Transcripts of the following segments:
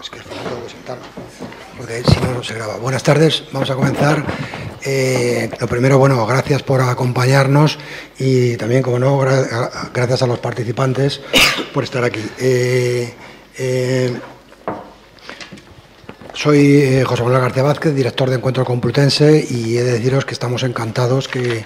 Es que tengo que porque si no se graba. Buenas tardes, vamos a comenzar. Eh, lo primero, bueno, gracias por acompañarnos y también, como no, gracias a los participantes por estar aquí. Eh, eh, soy eh, José Manuel García Vázquez, director de Encuentro Complutense, y he de deciros que estamos encantados que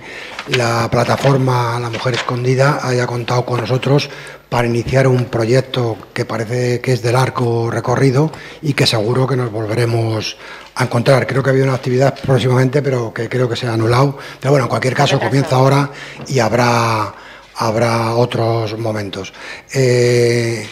la plataforma La Mujer Escondida haya contado con nosotros para iniciar un proyecto que parece que es del arco recorrido y que seguro que nos volveremos a encontrar. Creo que había una actividad próximamente, pero que creo que se ha anulado. Pero bueno, en cualquier caso, comienza ahora y habrá, habrá otros momentos. Eh,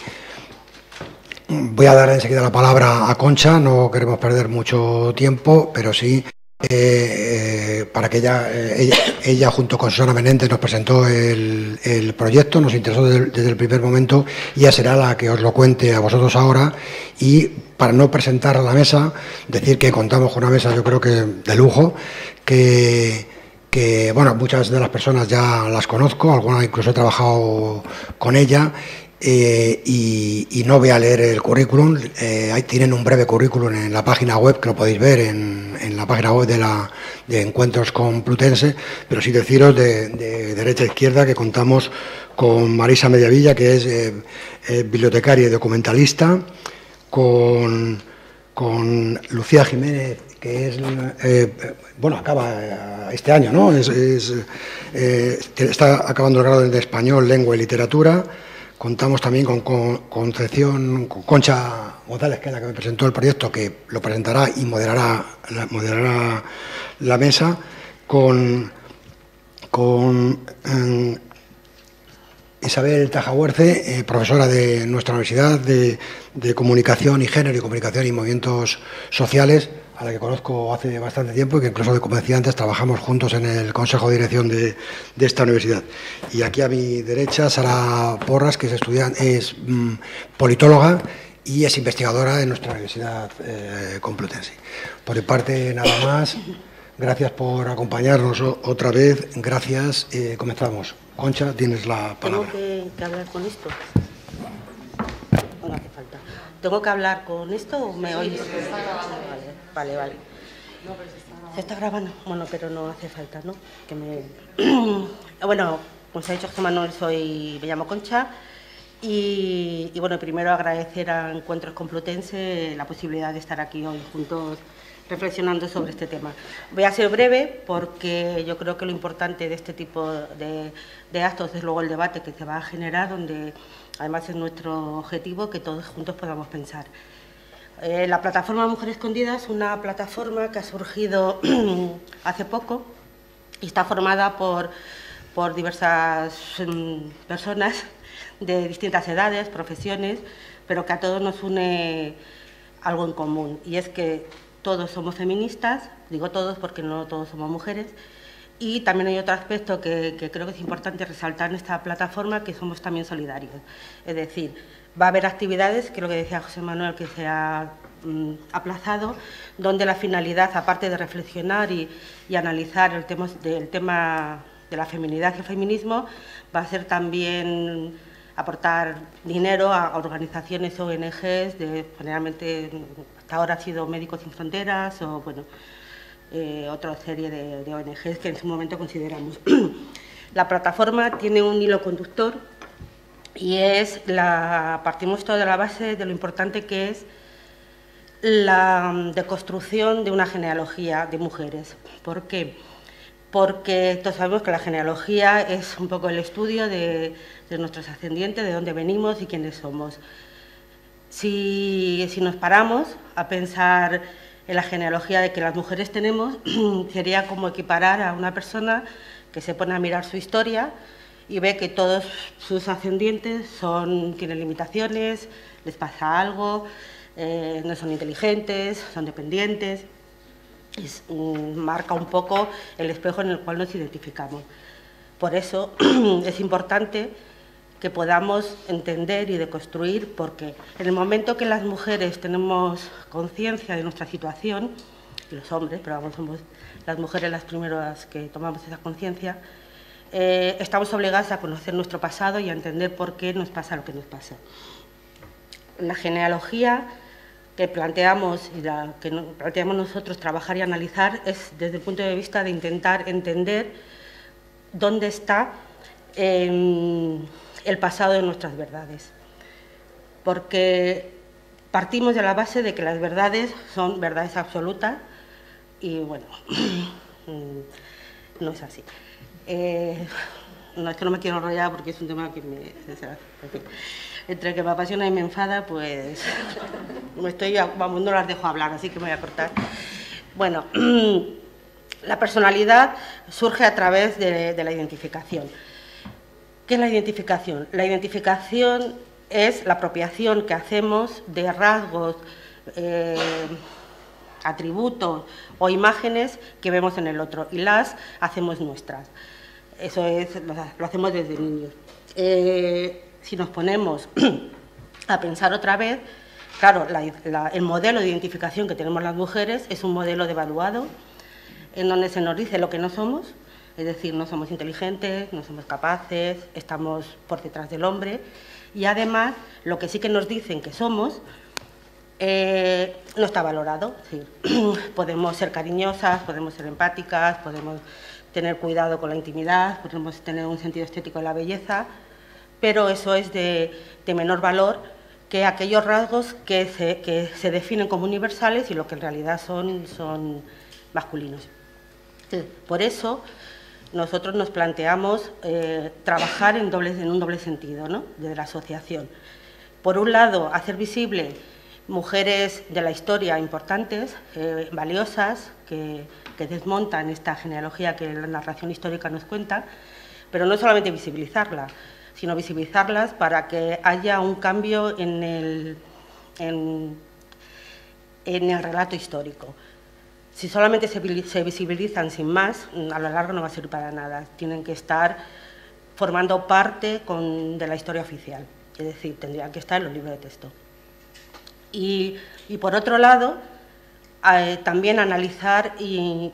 Voy a dar enseguida la palabra a Concha, no queremos perder mucho tiempo, pero sí eh, eh, para que eh, ella, ella, junto con Susana Menente nos presentó el, proyecto, nos interesó desde, el primer momento ella será la que os lo cuente a vosotros ahora. Y para no presentar a la mesa, decir que contamos con una mesa yo creo que de lujo, que, que bueno, muchas de las personas ya las conozco, algunas incluso he trabajado con ella eh, y, no voy a leer el currículum, eh, ahí tienen un breve currículum en la página web que lo podéis ver en, la página web de, la, de Encuentros con Plutense, pero sí deciros de, derecha a izquierda que contamos con Marisa Mediavilla, que es eh, bibliotecaria y documentalista, con, Lucía Jiménez, que es, bueno, acaba este año, ¿no? Es, está acabando el grado de español, lengua y literatura Contamos también con, Concepción, con Concha González, que es la que me presentó el proyecto, que lo presentará y moderará, la mesa, con, con em, Isabel Tajahuerce, eh, profesora de nuestra Universidad de, de Comunicación y Género y Comunicación y Movimientos Sociales, a la que conozco hace bastante tiempo y que incluso, como decía antes, trabajamos juntos en el Consejo de Dirección de, esta universidad. Y aquí a mi derecha, Sara Porras, que es, estudiante, es mm, politóloga y es investigadora en nuestra Universidad eh, Complutense. Por mi parte, nada más. Gracias por acompañarnos otra vez. Gracias. Eh, comenzamos. Concha, tienes la palabra. Tengo que, hablar con esto. ¿Tengo que hablar con esto o me oís? Vale, vale. se está grabando. Bueno, pero no hace falta, ¿no? Que me... bueno, como se ha dicho José Manuel, soy, me llamo Concha. Y, bueno, primero agradecer a Encuentros Complutense la posibilidad de estar aquí hoy juntos reflexionando sobre este tema. Voy a ser breve porque yo creo que lo importante de este tipo de, de, actos es luego el debate que se va a generar, donde además es nuestro objetivo que todos juntos podamos pensar. Eh, la plataforma Mujer Escondida es una plataforma que ha surgido hace poco y está formada por, diversas mm, personas de distintas edades, profesiones, pero que a todos nos une algo en común y es que todos somos feministas, digo todos porque no todos somos mujeres, y también hay otro aspecto que, creo que es importante resaltar en esta plataforma, que somos también solidarios. Es decir, va a haber actividades, que lo que decía José Manuel, que se ha mm, aplazado, donde la finalidad, aparte de reflexionar y, analizar el tema, del tema de la feminidad y el feminismo, va a ser también aportar dinero a organizaciones ONGs, de, generalmente hasta ahora ha sido Médicos Sin Fronteras o bueno, eh, otra serie de, de ONGs que en su momento consideramos. la plataforma tiene un hilo conductor y es la partimos toda de la base de lo importante que es la mm, deconstrucción de una genealogía de mujeres. ¿Por qué? Porque todos sabemos que la genealogía es un poco el estudio de, nuestros ascendientes, de dónde venimos y quiénes somos. Si, si nos paramos a pensar en la genealogía de que las mujeres tenemos, sería como equiparar a una persona que se pone a mirar su historia y ve que todos sus ascendientes son, tienen limitaciones, les pasa algo, eh, no son inteligentes, son dependientes. Mm, marca un poco el espejo en el cual nos identificamos. Por eso es importante que podamos entender y deconstruir, porque en el momento que las mujeres tenemos conciencia de nuestra situación, y los hombres, pero vamos, somos las mujeres las primeras que tomamos esa conciencia, eh, estamos obligados a conocer nuestro pasado y a entender por qué nos pasa lo que nos pasa. La genealogía que planteamos y la que planteamos nosotros trabajar y analizar es desde el punto de vista de intentar entender dónde está el pasado de nuestras verdades. Porque partimos de la base de que las verdades son verdades absolutas y bueno, no es así. Eh, no es que no me quiero enrollar porque es un tema que me entre que me apasiona y me enfada, pues me estoy, vamos, no las dejo hablar, así que me voy a cortar. Bueno, la personalidad surge a través de, la identificación. ¿Qué es la identificación? La identificación es la apropiación que hacemos de rasgos, eh, atributos o imágenes que vemos en el otro y las hacemos nuestras. Eso es, lo hacemos desde niños. Eh, si nos ponemos a pensar otra vez, claro, el modelo de identificación que tenemos las mujeres es un modelo devaluado, en donde se nos dice lo que no somos, es decir, no somos inteligentes, no somos capaces, estamos por detrás del hombre, y además lo que sí que nos dicen que somos eh, no está valorado. podemos ser cariñosas, podemos ser empáticas, podemos tener cuidado con la intimidad, podemos tener un sentido estético de la belleza, pero eso es de, menor valor que aquellos rasgos que se, definen como universales y lo que en realidad son, son masculinos. por eso nosotros nos planteamos eh, trabajar en, un doble sentido, ¿no? desde la asociación. Por un lado, hacer visible mujeres de la historia importantes, eh, valiosas, que, desmontan esta genealogía que la narración histórica nos cuenta, pero no solamente visibilizarla, sino visibilizarlas para que haya un cambio en, el relato histórico. Si solamente se, visibilizan sin más, a lo largo no va a servir para nada. Tienen que estar formando parte de la historia oficial, es decir, tendrían que estar en los libros de texto. y por otro lado, eh, también analizar y,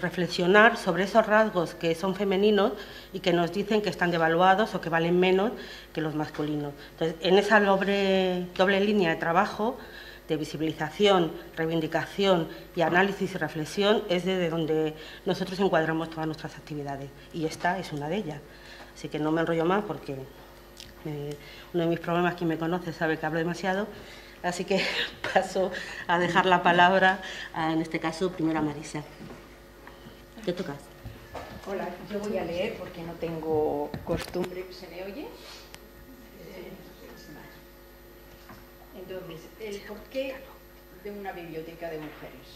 reflexionar sobre esos rasgos que son femeninos y que nos dicen que están devaluados o que valen menos que los masculinos. Entonces, en esa doble línea de trabajo, de visibilización, reivindicación y análisis y reflexión, es desde donde nosotros encuadramos todas nuestras actividades. Y esta es una de ellas. Así que no me enrollo más porque eh, uno de mis problemas, quien me conoce sabe que hablo demasiado. Así que paso a dejar la palabra, en este caso, primero a Marisa. ¿Qué tocas? Hola, yo voy a leer porque no tengo costumbre. ¿Se me oye? Entonces, el porqué de una biblioteca de mujeres.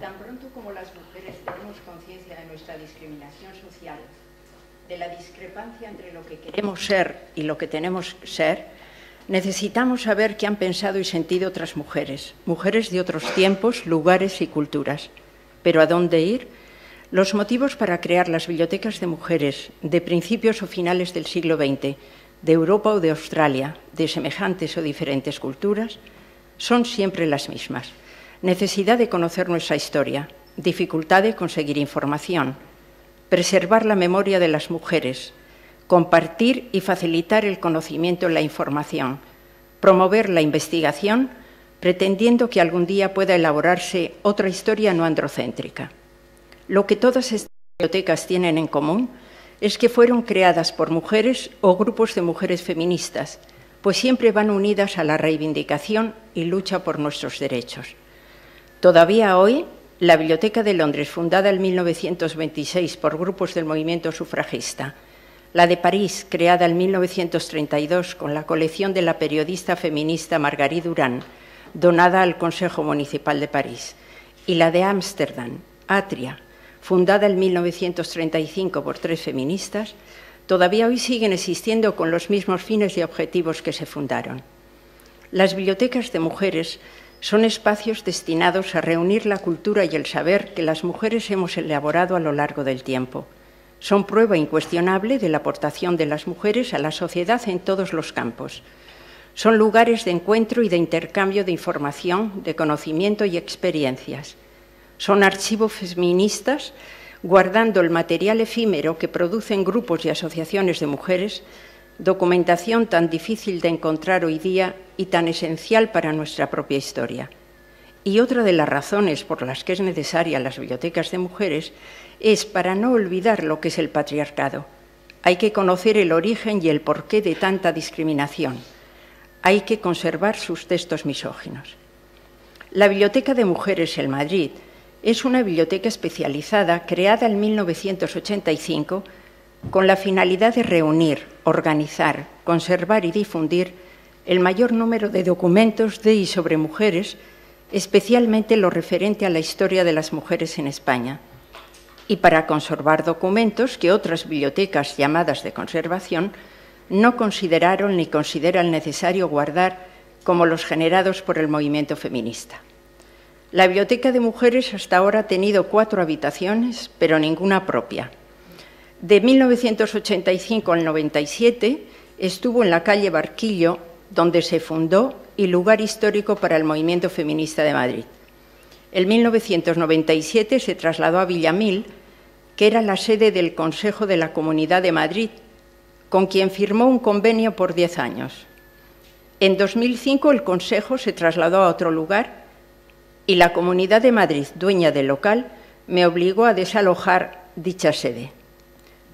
Tan pronto como las mujeres tenemos conciencia de nuestra discriminación social, de la discrepancia entre lo que queremos ser y lo que tenemos ser, Necesitamos saber qué han pensado y sentido otras mujeres, mujeres de otros tiempos, lugares y culturas. Pero ¿a dónde ir? Los motivos para crear las bibliotecas de mujeres de principios o finales del siglo XX, de Europa o de Australia, de semejantes o diferentes culturas, son siempre las mismas. Necesidad de conocer nuestra historia, dificultad de conseguir información, preservar la memoria de las mujeres, compartir y facilitar el conocimiento y la información, promover la investigación, pretendiendo que algún día pueda elaborarse otra historia no androcéntrica. Lo que todas estas bibliotecas tienen en común es que fueron creadas por mujeres o grupos de mujeres feministas, pues siempre van unidas a la reivindicación y lucha por nuestros derechos. Todavía hoy, la Biblioteca de Londres, fundada en 1926 por grupos del movimiento sufragista, la de París, creada en 1932 con la colección de la periodista feminista Marguerite Durán, donada al Consejo Municipal de París, y la de Ámsterdam, Atria, fundada en 1935 por tres feministas, todavía hoy siguen existiendo con los mismos fines y objetivos que se fundaron. Las bibliotecas de mujeres son espacios destinados a reunir la cultura y el saber que las mujeres hemos elaborado a lo largo del tiempo son prueba incuestionable de la aportación de las mujeres a la sociedad en todos los campos. Son lugares de encuentro y de intercambio de información, de conocimiento y experiencias. Son archivos feministas guardando el material efímero que producen grupos y asociaciones de mujeres documentación tan difícil de encontrar hoy día y tan esencial para nuestra propia historia. Y otra de las razones por las que es necesaria las bibliotecas de mujeres es para no olvidar lo que es el patriarcado. Hay que conocer el origen y el porqué de tanta discriminación. Hay que conservar sus textos misóginos. La Biblioteca de Mujeres en Madrid es una biblioteca especializada creada en 1985 con la finalidad de reunir, organizar, conservar y difundir el mayor número de documentos de y sobre mujeres especialmente lo referente a la historia de las mujeres en España, y para conservar documentos que otras bibliotecas llamadas de conservación no consideraron ni consideran necesario guardar como los generados por el movimiento feminista. La Biblioteca de Mujeres hasta ahora ha tenido cuatro habitaciones, pero ninguna propia. De 1985 al 97 estuvo en la calle Barquillo, donde se fundó y lugar histórico para el movimiento feminista de Madrid. En 1997 se trasladó a Villamil, que era la sede del Consejo de la Comunidad de Madrid, con quien firmó un convenio por diez años. En 2005 el Consejo se trasladó a otro lugar y la Comunidad de Madrid, dueña del local, me obligó a desalojar dicha sede.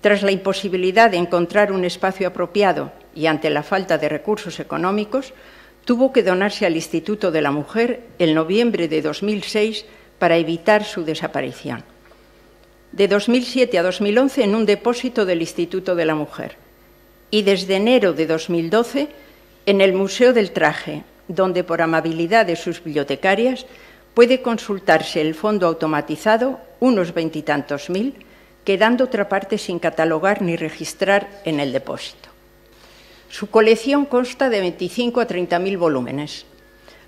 Tras la imposibilidad de encontrar un espacio apropiado y ante la falta de recursos económicos, tuvo que donarse al Instituto de la Mujer en noviembre de 2006 para evitar su desaparición. De 2007 a 2011 en un depósito del Instituto de la Mujer y desde enero de 2012 en el Museo del Traje, donde por amabilidad de sus bibliotecarias puede consultarse el fondo automatizado, unos veintitantos mil, quedando otra parte sin catalogar ni registrar en el depósito. Su colección consta de 25 a 30 mil volúmenes.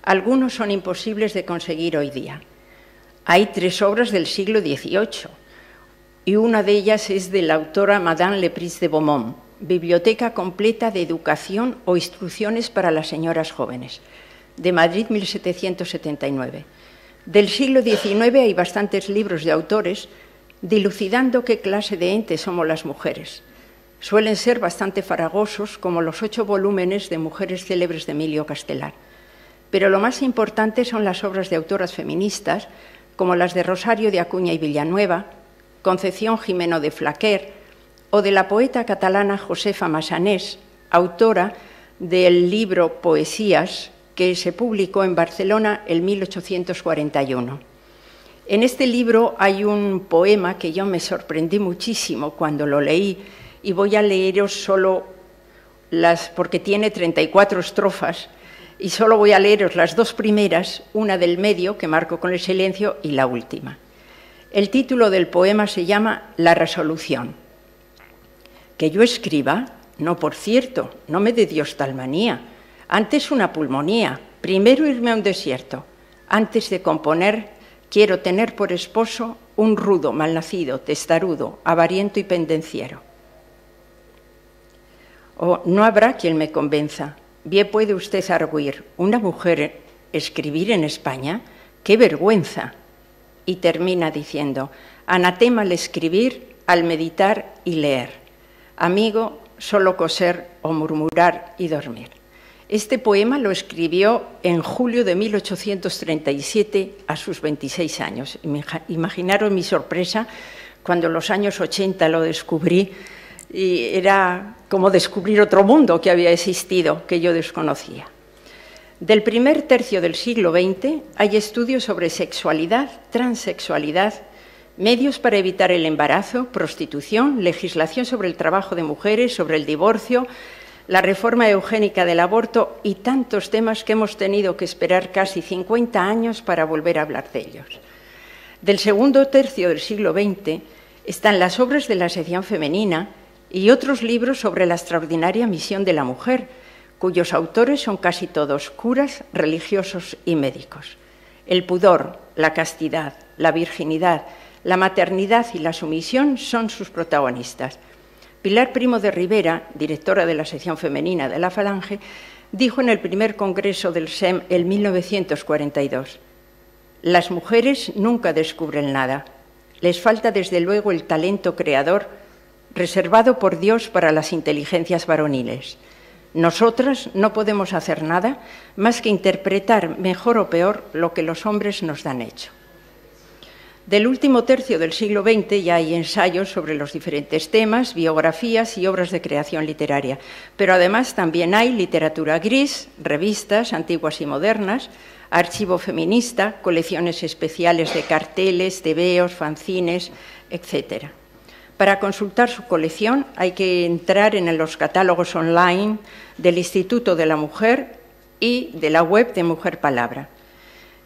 Algunos son imposibles de conseguir hoy día. Hay tres obras del siglo XVIII y una de ellas es de la autora Madame Lepris de Beaumont, Biblioteca completa de educación o instrucciones para las señoras jóvenes, de Madrid 1779. Del siglo XIX hay bastantes libros de autores dilucidando qué clase de entes somos las mujeres suelen ser bastante faragosos, como los ocho volúmenes de Mujeres célebres de Emilio Castelar. Pero lo más importante son las obras de autoras feministas, como las de Rosario de Acuña y Villanueva, Concepción Jimeno de Flaquer o de la poeta catalana Josefa Massanés, autora del libro Poesías, que se publicó en Barcelona en 1841. En este libro hay un poema que yo me sorprendí muchísimo cuando lo leí y voy a leeros solo las, porque tiene 34 estrofas, y solo voy a leeros las dos primeras, una del medio, que marco con el silencio, y la última. El título del poema se llama La resolución. Que yo escriba, no por cierto, no me dé Dios tal manía, antes una pulmonía, primero irme a un desierto, antes de componer quiero tener por esposo un rudo, malnacido, testarudo, avariento y pendenciero o no habrá quien me convenza. Bien puede usted arguir, una mujer escribir en España, qué vergüenza. Y termina diciendo, anatema al escribir, al meditar y leer. Amigo, solo coser o murmurar y dormir. Este poema lo escribió en julio de 1837 a sus 26 años. Imaginaros mi sorpresa cuando en los años 80 lo descubrí y era como descubrir otro mundo que había existido, que yo desconocía. Del primer tercio del siglo XX hay estudios sobre sexualidad, transexualidad, medios para evitar el embarazo, prostitución, legislación sobre el trabajo de mujeres, sobre el divorcio, la reforma eugénica del aborto y tantos temas que hemos tenido que esperar casi 50 años para volver a hablar de ellos. Del segundo tercio del siglo XX están las obras de la sección femenina, y otros libros sobre la extraordinaria misión de la mujer, cuyos autores son casi todos curas, religiosos y médicos. El pudor, la castidad, la virginidad, la maternidad y la sumisión son sus protagonistas. Pilar Primo de Rivera, directora de la sección femenina de la Falange, dijo en el primer congreso del SEM en 1942, Las mujeres nunca descubren nada. Les falta desde luego el talento creador reservado por Dios para las inteligencias varoniles. Nosotras no podemos hacer nada más que interpretar mejor o peor lo que los hombres nos dan hecho. Del último tercio del siglo XX ya hay ensayos sobre los diferentes temas, biografías y obras de creación literaria, pero además también hay literatura gris, revistas antiguas y modernas, archivo feminista, colecciones especiales de carteles, tebeos, fanzines, etc. Para consultar su colección hay que entrar en los catálogos online del Instituto de la Mujer y de la web de Mujer Palabra.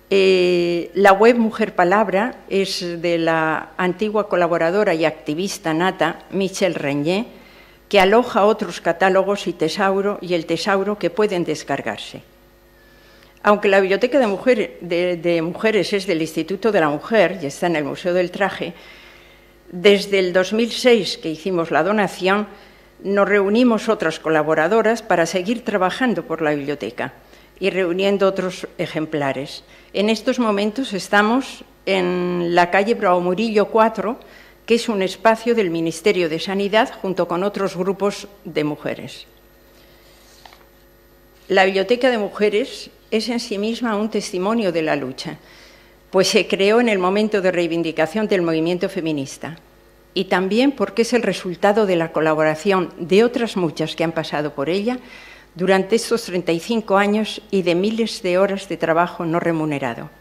Eh, la web Mujer Palabra es de la antigua colaboradora y activista nata Michelle Regnier, que aloja otros catálogos y tesauro y el tesauro que pueden descargarse. Aunque la Biblioteca de Mujeres es del Instituto de la Mujer y está en el Museo del Traje, desde el 2006 que hicimos la donación, nos reunimos otras colaboradoras para seguir trabajando por la biblioteca y reuniendo otros ejemplares. En estos momentos estamos en la calle Bravo Murillo 4, que es un espacio del Ministerio de Sanidad junto con otros grupos de mujeres. La Biblioteca de Mujeres es en sí misma un testimonio de la lucha pues se creó en el momento de reivindicación del movimiento feminista y también porque es el resultado de la colaboración de otras muchas que han pasado por ella durante estos 35 años y de miles de horas de trabajo no remunerado.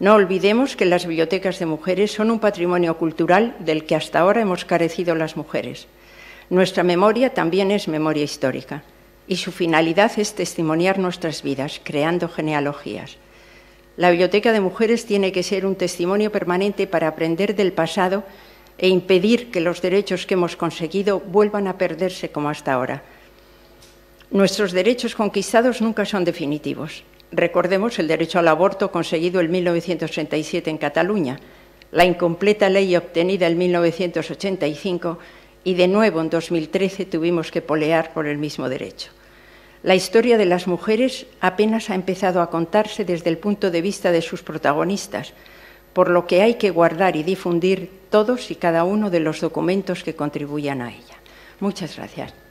No olvidemos que las bibliotecas de mujeres son un patrimonio cultural del que hasta ahora hemos carecido las mujeres. Nuestra memoria también es memoria histórica y su finalidad es testimoniar nuestras vidas, creando genealogías. La Biblioteca de Mujeres tiene que ser un testimonio permanente para aprender del pasado e impedir que los derechos que hemos conseguido vuelvan a perderse como hasta ahora. Nuestros derechos conquistados nunca son definitivos. Recordemos el derecho al aborto conseguido en 1987 en Cataluña, la incompleta ley obtenida en 1985 y de nuevo en 2013 tuvimos que polear por el mismo derecho. La historia de las mujeres apenas ha empezado a contarse desde el punto de vista de sus protagonistas, por lo que hay que guardar y difundir todos y cada uno de los documentos que contribuyan a ella. Muchas gracias.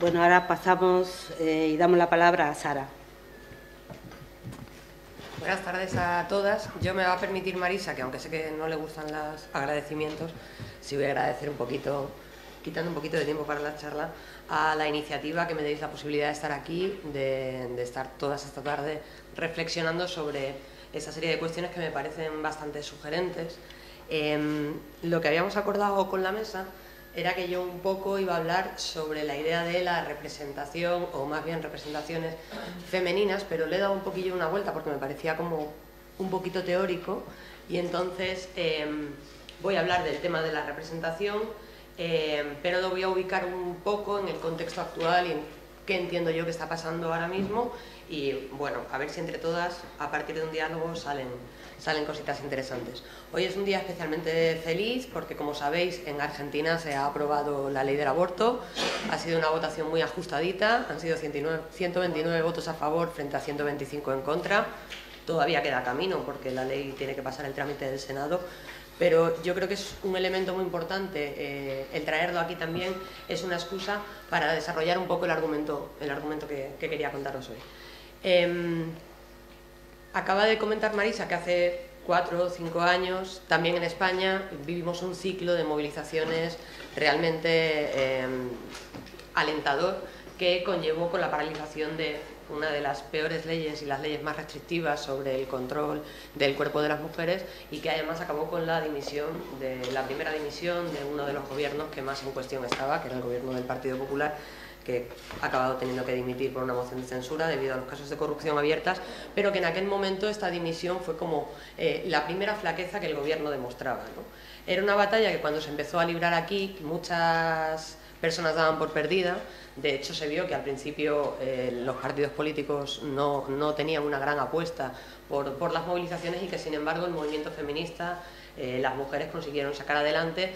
Bueno, ahora pasamos eh, y damos la palabra a Sara. Buenas tardes a todas. Yo me va a permitir, Marisa, que aunque sé que no le gustan los agradecimientos, sí voy a agradecer un poquito, quitando un poquito de tiempo para la charla, a la iniciativa que me deis la posibilidad de estar aquí, de, estar todas esta tarde reflexionando sobre esa serie de cuestiones que me parecen bastante sugerentes. Em, lo que habíamos acordado con la mesa era que yo un poco iba a hablar sobre la idea de la representación, o más bien representaciones femeninas, pero le he dado un poquillo una vuelta porque me parecía como un poquito teórico, y entonces em, voy a hablar del tema de la representación, em, pero lo voy a ubicar un poco en el contexto actual y en qué entiendo yo que está pasando ahora mismo, y bueno, a ver si entre todas, a partir de un diálogo, salen salen cositas interesantes. Hoy es un día especialmente feliz porque, como sabéis, en Argentina se ha aprobado la ley del aborto. Ha sido una votación muy ajustadita, han sido 129 votos a favor frente a 125 en contra. Todavía queda camino porque la ley tiene que pasar el trámite del Senado, pero yo creo que es un elemento muy importante. Eh, el traerlo aquí también es una excusa para desarrollar un poco el argumento, el argumento que, quería contaros hoy. Em, Acaba de comentar Marisa que hace cuatro o cinco años, también en España, vivimos un ciclo de movilizaciones realmente em, alentador que conllevó con la paralización de una de las peores leyes y las leyes más restrictivas sobre el control del cuerpo de las mujeres y que además acabó con la dimisión de la primera dimisión de uno de los gobiernos que más en cuestión estaba, que era el gobierno del Partido Popular, que ha acabado teniendo que dimitir por una moción de censura debido a los casos de corrupción abiertas, pero que en aquel momento esta dimisión fue como eh, la primera flaqueza que el gobierno demostraba. Era una batalla que cuando se empezó a librar aquí muchas personas daban por perdida, de hecho se vio que al principio eh, los partidos políticos no, tenían una gran apuesta por, las movilizaciones y que sin embargo el movimiento feminista, eh, las mujeres consiguieron sacar adelante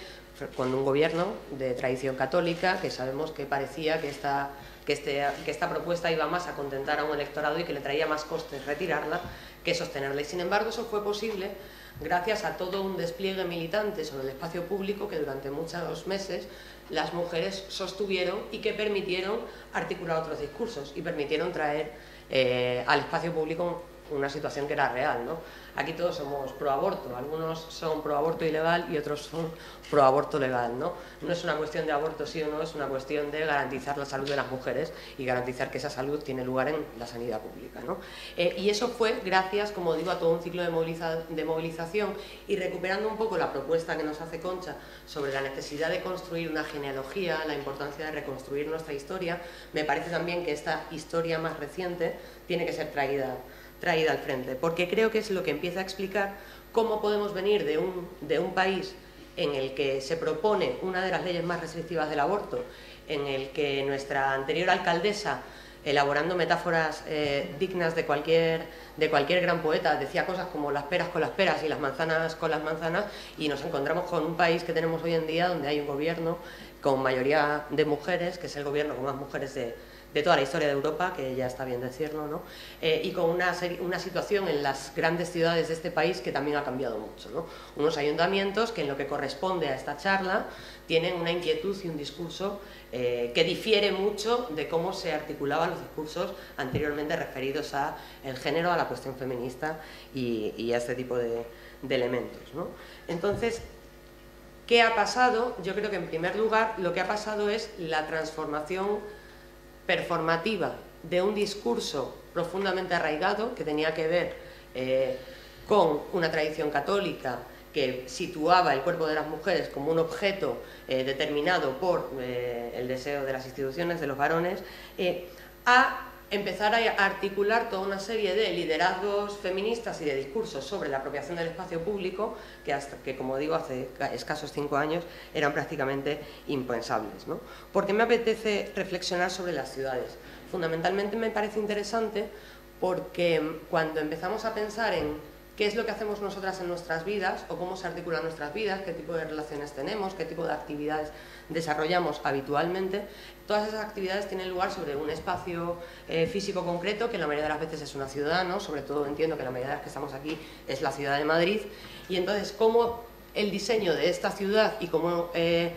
con un gobierno de tradición católica que sabemos que parecía que esta que, este, que esta propuesta iba más a contentar a un electorado y que le traía más costes retirarla que sostenerla. Y sin embargo eso fue posible gracias a todo un despliegue militante sobre el espacio público que durante muchos meses las mujeres sostuvieron y que permitieron articular otros discursos y permitieron traer eh, al espacio público una situación que era real. ¿no? Aquí todos somos pro aborto, algunos son pro aborto ilegal y otros son pro aborto legal. ¿no? no es una cuestión de aborto sí o no, es una cuestión de garantizar la salud de las mujeres y garantizar que esa salud tiene lugar en la sanidad pública. ¿no? Eh, y eso fue gracias, como digo, a todo un ciclo de, de movilización y recuperando un poco la propuesta que nos hace Concha sobre la necesidad de construir una genealogía, la importancia de reconstruir nuestra historia, me parece también que esta historia más reciente tiene que ser traída traída al frente, porque creo que es lo que empieza a explicar cómo podemos venir de un, de un país en el que se propone una de las leyes más restrictivas del aborto, en el que nuestra anterior alcaldesa, elaborando metáforas eh, dignas de cualquier, de cualquier gran poeta, decía cosas como las peras con las peras y las manzanas con las manzanas, y nos encontramos con un país que tenemos hoy en día donde hay un gobierno con mayoría de mujeres, que es el gobierno con más mujeres de, de toda la historia de Europa, que ya está bien decirlo, ¿no? Eh, y con una, una, situación en las grandes ciudades de este país que también ha cambiado mucho. ¿no? Unos ayuntamientos que en lo que corresponde a esta charla tienen una inquietud y un discurso eh, que difiere mucho de cómo se articulaban los discursos anteriormente referidos a el género, a la cuestión feminista y, a este tipo de, de elementos. ¿no? Entonces, ¿qué ha pasado? Yo creo que en primer lugar lo que ha pasado es la transformación performativa de un discurso profundamente arraigado que tenía que ver eh, con una tradición católica que situaba el cuerpo de las mujeres como un objeto eh, determinado por eh, el deseo de las instituciones, de los varones, a empezar a articular toda una serie de liderazgos feministas y de discursos sobre la apropiación del espacio público que, hasta, que como digo, hace escasos cinco años eran prácticamente impensables. ¿no? ¿Por qué me apetece reflexionar sobre las ciudades? Fundamentalmente me parece interesante porque cuando empezamos a pensar en qué es lo que hacemos nosotras en nuestras vidas o cómo se articulan nuestras vidas, qué tipo de relaciones tenemos, qué tipo de actividades desarrollamos habitualmente, todas esas actividades tienen lugar sobre un espacio eh, físico concreto, que la mayoría de las veces es una ciudad, ¿no? sobre todo entiendo que la mayoría de las que estamos aquí es la ciudad de Madrid, y entonces cómo el diseño de esta ciudad y cómo eh,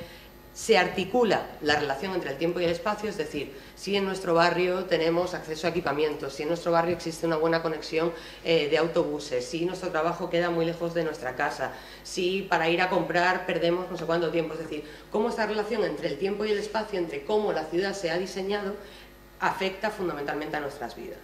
se articula la relación entre el tiempo y el espacio, es decir, si en nuestro barrio tenemos acceso a equipamientos, si en nuestro barrio existe una buena conexión eh, de autobuses, si nuestro trabajo queda muy lejos de nuestra casa, si para ir a comprar perdemos no sé cuánto tiempo, es decir, cómo esta relación entre el tiempo y el espacio, entre cómo la ciudad se ha diseñado, afecta fundamentalmente a nuestras vidas.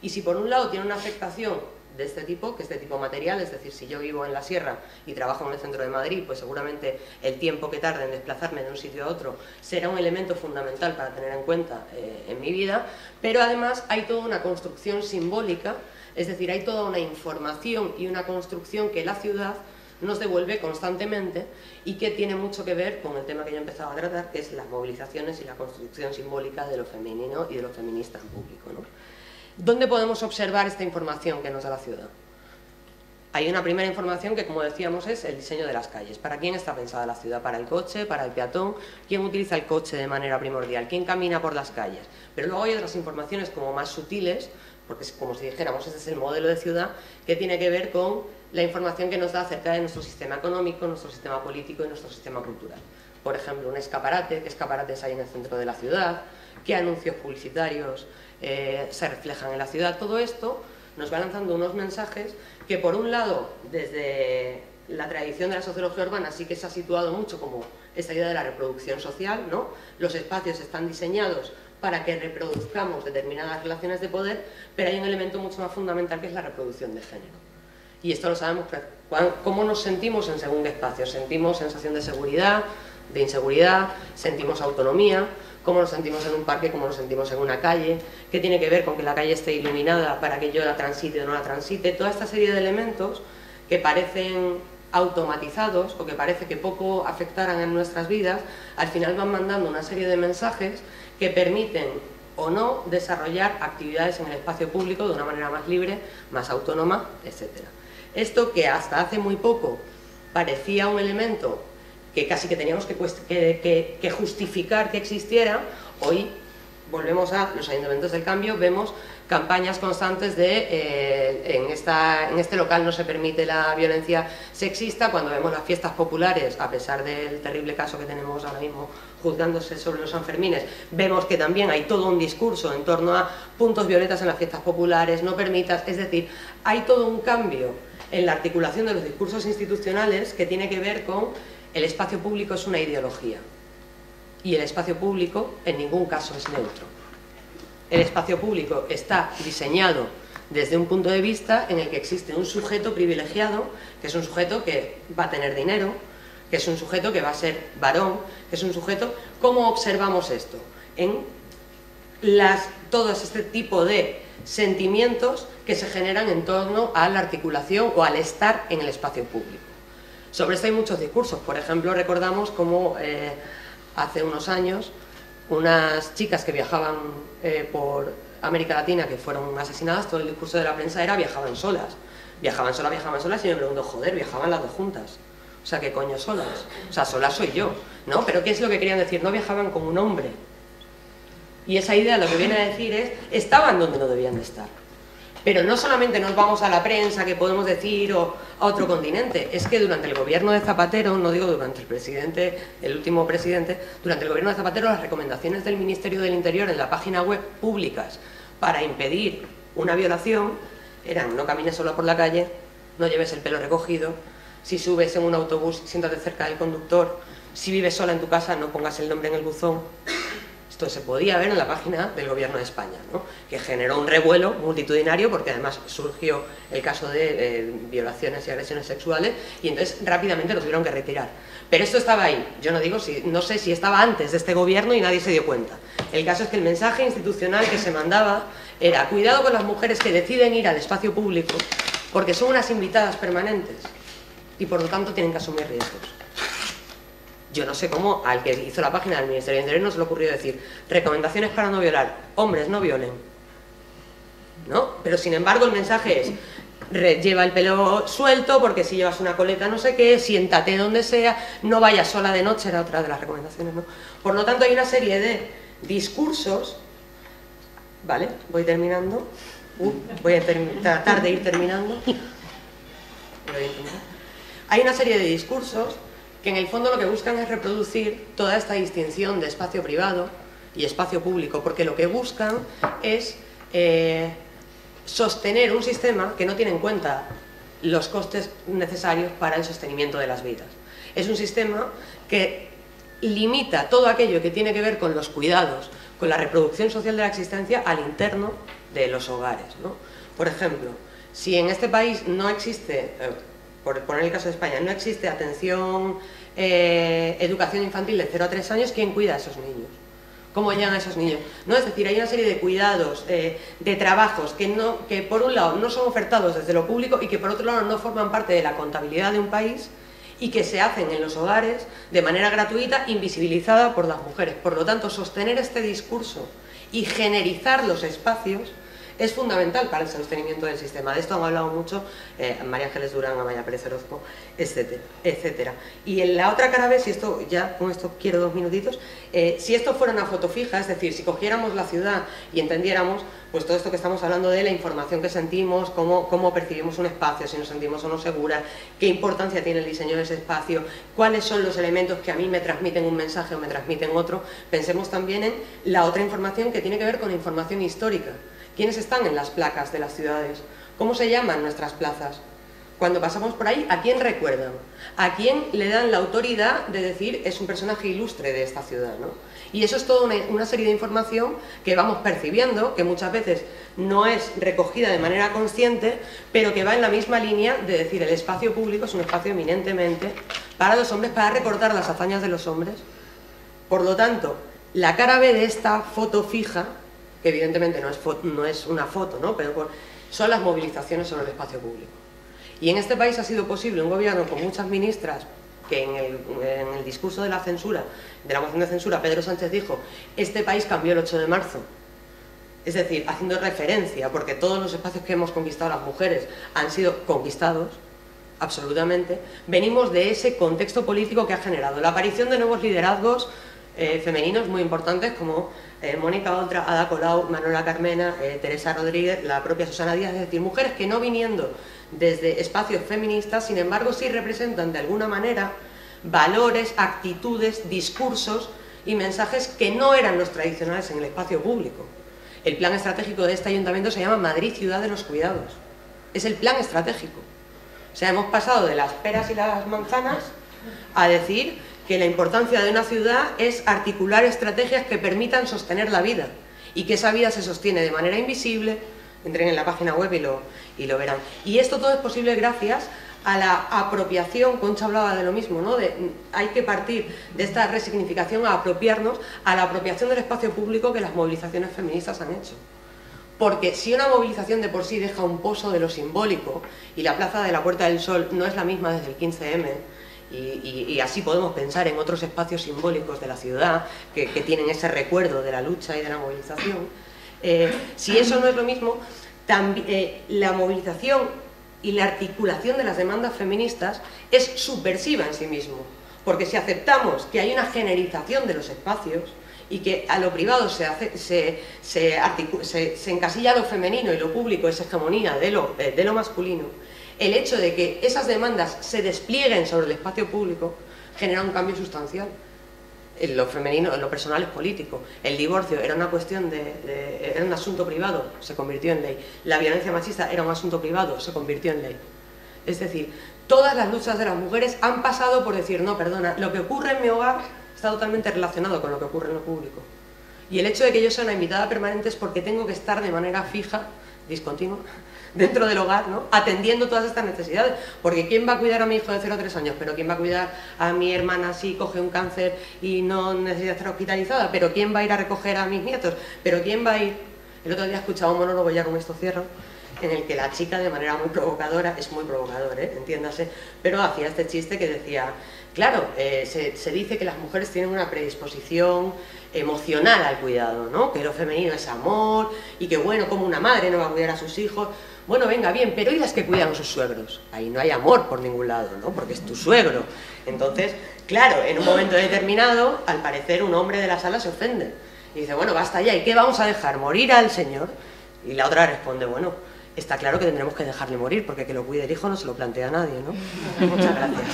Y si por un lado tiene una afectación de este tipo, que es de tipo material, es decir, si yo vivo en la sierra y trabajo en el centro de Madrid, pues seguramente el tiempo que tarde en desplazarme de un sitio a otro será un elemento fundamental para tener en cuenta eh, en mi vida, pero además hay toda una construcción simbólica, es decir, hay toda una información y una construcción que la ciudad nos devuelve constantemente y que tiene mucho que ver con el tema que yo he empezado a tratar, que es las movilizaciones y la construcción simbólica de lo femenino y de lo feminista en público. ¿no? ¿Dónde podemos observar esta información que nos da la ciudad? Hay una primera información que, como decíamos, es el diseño de las calles. ¿Para quién está pensada la ciudad? ¿Para el coche? ¿Para el peatón? ¿Quién utiliza el coche de manera primordial? ¿Quién camina por las calles? Pero luego hay otras informaciones como más sutiles, porque como si dijéramos, ese es el modelo de ciudad, que tiene que ver con la información que nos da acerca de nuestro sistema económico, nuestro sistema político y nuestro sistema cultural. Por ejemplo, un escaparate, qué escaparates hay en el centro de la ciudad, qué anuncios publicitarios eh, se reflejan en la ciudad. Todo esto nos va lanzando unos mensajes que, por un lado, desde la tradición de la sociología urbana sí que se ha situado mucho como esta idea de la reproducción social, ¿no? Los espacios están diseñados para que reproduzcamos determinadas relaciones de poder, pero hay un elemento mucho más fundamental que es la reproducción de género. Y esto lo sabemos, cómo nos sentimos en según qué espacio. Sentimos sensación de seguridad, de inseguridad, sentimos autonomía, cómo nos sentimos en un parque, cómo nos sentimos en una calle, qué tiene que ver con que la calle esté iluminada para que yo la transite o no la transite, toda esta serie de elementos que parecen automatizados o que parece que poco afectaran en nuestras vidas, al final van mandando una serie de mensajes que permiten o no desarrollar actividades en el espacio público de una manera más libre, más autónoma, etc. Esto que hasta hace muy poco parecía un elemento que casi que teníamos que, justificar que existiera, hoy volvemos a los ayuntamientos del cambio, vemos campañas constantes de eh, en, esta, en este local no se permite la violencia sexista, cuando vemos las fiestas populares, a pesar del terrible caso que tenemos ahora mismo juzgándose sobre los Sanfermines, vemos que también hay todo un discurso en torno a puntos violetas en las fiestas populares, no permitas, es decir, hay todo un cambio en la articulación de los discursos institucionales que tiene que ver con el espacio público es una ideología y el espacio público en ningún caso es neutro. El espacio público está diseñado desde un punto de vista en el que existe un sujeto privilegiado, que es un sujeto que va a tener dinero, que es un sujeto que va a ser varón, que es un sujeto... ¿Cómo observamos esto? En las, todo este tipo de sentimientos que se generan en torno a la articulación o al estar en el espacio público. Sobre esto hay muchos discursos. Por ejemplo, recordamos cómo eh, hace unos años unas chicas que viajaban eh, por América Latina que fueron asesinadas, todo el discurso de la prensa era viajaban solas. Viajaban solas, viajaban solas y me pregunto, joder, viajaban las dos juntas. O sea, ¿qué coño solas? O sea, solas soy yo, ¿no? Pero ¿qué es lo que querían decir? No viajaban como un hombre. Y esa idea lo que viene a decir es, estaban donde no debían de estar. Pero no solamente nos vamos a la prensa, que podemos decir, o a otro continente, es que durante el gobierno de Zapatero, no digo durante el presidente, el último presidente, durante el gobierno de Zapatero las recomendaciones del Ministerio del Interior en la página web públicas para impedir una violación eran no camines solo por la calle, no lleves el pelo recogido, si subes en un autobús siéntate cerca del conductor, si vives sola en tu casa no pongas el nombre en el buzón, esto se podía ver en la página del Gobierno de España, que generó un revuelo multitudinario porque además surgió el caso de eh, violaciones y agresiones sexuales y entonces rápidamente lo tuvieron que retirar. Pero esto estaba ahí. Yo no digo si, no sé si estaba antes de este gobierno y nadie se dio cuenta. El caso es que el mensaje institucional que se mandaba era cuidado con las mujeres que deciden ir al espacio público porque son unas invitadas permanentes y por lo tanto tienen que asumir riesgos. Yo no sé cómo al que hizo la página del Ministerio de Interior no se le ocurrió decir recomendaciones para no violar, hombres no violen. ¿No? Pero sin embargo el mensaje es lleva el pelo suelto porque si llevas una coleta no sé qué, siéntate donde sea, no vayas sola de noche, era otra de las recomendaciones. ¿no? Por lo tanto hay una serie de discursos, ¿vale? Voy terminando, uh, voy a tratar de ir terminando. Hay una serie de discursos que en el fondo lo que buscan es reproducir toda esta distinción de espacio privado y espacio público, porque lo que buscan es eh, sostener un sistema que no tiene en cuenta los costes necesarios para el sostenimiento de las vidas. Es un sistema que limita todo aquello que tiene que ver con los cuidados, con la reproducción social de la existencia al interno de los hogares. Por ejemplo, si en este país no existe, eh, por poner el caso de España, no existe atención eh, educación infantil de 0 a 3 años, ¿quién cuida a esos niños? ¿Cómo llegan a esos niños? ¿No? Es decir, hay una serie de cuidados, eh, de trabajos que, no, que por un lado no son ofertados desde lo público y que por otro lado no forman parte de la contabilidad de un país y que se hacen en los hogares de manera gratuita, invisibilizada por las mujeres. Por lo tanto, sostener este discurso y generizar los espacios es fundamental para el sostenimiento del sistema. De esto han hablado mucho eh, María Ángeles Durán, Amaya Pérez Orozco, etcétera, etcétera. Y en la otra cara si esto, ya con esto quiero dos minutitos, eh, si esto fuera una foto fija, es decir, si cogiéramos la ciudad y entendiéramos pues todo esto que estamos hablando de la información que sentimos, cómo, cómo percibimos un espacio, si nos sentimos o no seguras, qué importancia tiene el diseño de ese espacio, cuáles son los elementos que a mí me transmiten un mensaje o me transmiten otro, pensemos también en la otra información que tiene que ver con información histórica. ¿Quiénes están en las placas de las ciudades? ¿Cómo se llaman nuestras plazas? Cuando pasamos por ahí, ¿a quién recuerdan? ¿A quién le dan la autoridad de decir es un personaje ilustre de esta ciudad? Y eso es toda una, serie de información que vamos percibiendo, que muchas veces no es recogida de manera consciente, pero que va en la misma línea de decir el espacio público es un espacio eminentemente para los hombres, para recordar las hazañas de los hombres. Por lo tanto, la cara B de esta foto fija evidentemente no es, no es una foto, ¿no? pero son las movilizaciones sobre el espacio público. Y en este país ha sido posible un gobierno con muchas ministras que en el, discurso de la censura, de la moción de censura, Pedro Sánchez dijo, este país cambió el 8 de marzo. Es decir, haciendo referencia, porque todos los espacios que hemos conquistado las mujeres han sido conquistados, absolutamente, venimos de ese contexto político que ha generado la aparición de nuevos liderazgos eh, femeninos muy importantes como eh, Mónica Oltra, Ada Colau, Manuela Carmena, eh, Teresa Rodríguez, la propia Susana Díaz, es decir, mujeres que no viniendo desde espacios feministas, sin embargo sí representan de alguna manera valores, actitudes, discursos y mensajes que no eran los tradicionales en el espacio público. El plan estratégico de este ayuntamiento se llama Madrid Ciudad de los Cuidados. Es el plan estratégico. O sea, hemos pasado de las peras y las manzanas a decir que la importancia de una ciudad es articular estrategias que permitan sostener la vida y que esa vida se sostiene de manera invisible, entren en la página web y lo, verán. Y esto todo es posible gracias a la apropiación, Concha hablaba de lo mismo, ¿no? Hay que partir de esta resignificación a apropiarnos a la apropiación del espacio público que las movilizaciones feministas han hecho. Porque si una movilización de por sí deja un pozo de lo simbólico y la Plaza de la Puerta del Sol no es la misma desde el 15M, y, así podemos pensar en otros espacios simbólicos de la ciudad que, tienen ese recuerdo de la lucha y de la movilización, eh, si eso no es lo mismo, eh, la movilización y la articulación de las demandas feministas es subversiva en sí mismo, porque si aceptamos que hay una generización de los espacios, y que a lo privado se, hace, se, se, encasilla lo femenino y lo público es hegemonía de lo, eh, de lo masculino, el hecho de que esas demandas se desplieguen sobre el espacio público genera un cambio sustancial. En lo femenino, en lo personal es político. El divorcio era una cuestión de, era un asunto privado, se convirtió en ley. La violencia machista era un asunto privado, se convirtió en ley. Es decir, todas las luchas de las mujeres han pasado por decir, no, perdona, lo que ocurre en mi hogar está totalmente relacionado con lo que ocurre en lo público. Y el hecho de que yo sea una invitada permanente es porque tengo que estar de manera fija, discontinua, dentro del hogar, ¿no? atendiendo todas estas necesidades. Porque ¿quién va a cuidar a mi hijo de 0 a 3 años? Pero ¿quién va a cuidar a mi hermana si coge un cáncer y no necesita estar hospitalizada? ¿Pero quién va a ir a recoger a mis nietos? ¿Pero quién va a ir? El otro día escuchaba un monólogo, ya con esto cierro, en el que la chica de manera muy provocadora, es muy provocador, ¿eh? entiéndase, pero hacía este chiste que decía, claro, eh, se, se, dice que las mujeres tienen una predisposición emocional al cuidado, ¿no? que lo femenino es amor y que bueno, como una madre no va a cuidar a sus hijos, bueno, venga, bien, pero ¿y las que cuidan a sus suegros? Ahí no hay amor por ningún lado, ¿no? Porque es tu suegro. Entonces, claro, en un momento determinado, al parecer un hombre de la sala se ofende. Y dice, bueno, basta ya, ¿y qué vamos a dejar? ¿Morir al Señor? Y la otra responde, bueno, está claro que tendremos que dejarle morir, porque que lo cuide el hijo no se lo plantea a nadie, ¿no? Muchas gracias.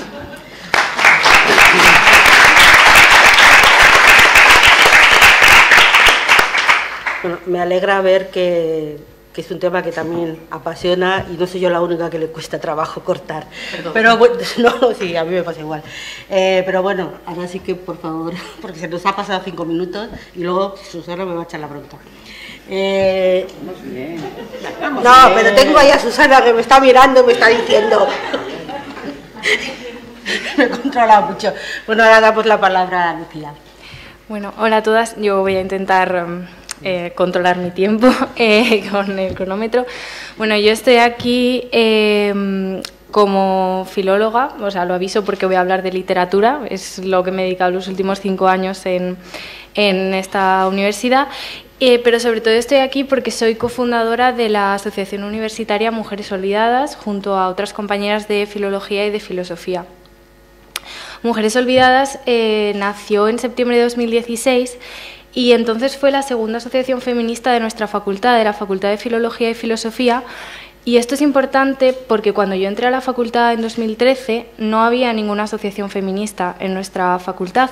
Bueno, me alegra ver que que es un tema que también apasiona y no soy yo la única que le cuesta trabajo cortar. Pero bueno, no, sí, a mí me pasa igual. Eh, pero bueno, ahora sí que por favor, porque se nos ha pasado cinco minutos y luego Susana me va a echar la bronca. Eh, no, pero tengo ahí a Susana que me está mirando y me está diciendo. me he controlado mucho. Bueno, ahora damos la palabra a Lucía. Bueno, hola a todas. Yo voy a intentar. Eh, controlar mi tiempo eh, con el cronómetro. Bueno, yo estoy aquí em, como filóloga, o sea, lo aviso porque voy a hablar de literatura, es lo que me he dedicado los últimos cinco años en, en esta universidad, eh, pero sobre todo estoy aquí porque soy cofundadora de la Asociación Universitaria Mujeres Olvidadas, junto a otras compañeras de filología y de filosofía. Mujeres Olvidadas nació en septiembre de 2016 y entonces fue la segunda asociación feminista de nuestra facultad, de la Facultad de Filología y Filosofía, y esto es importante porque cuando yo entré a la facultad en 2013 no había ninguna asociación feminista en nuestra facultad.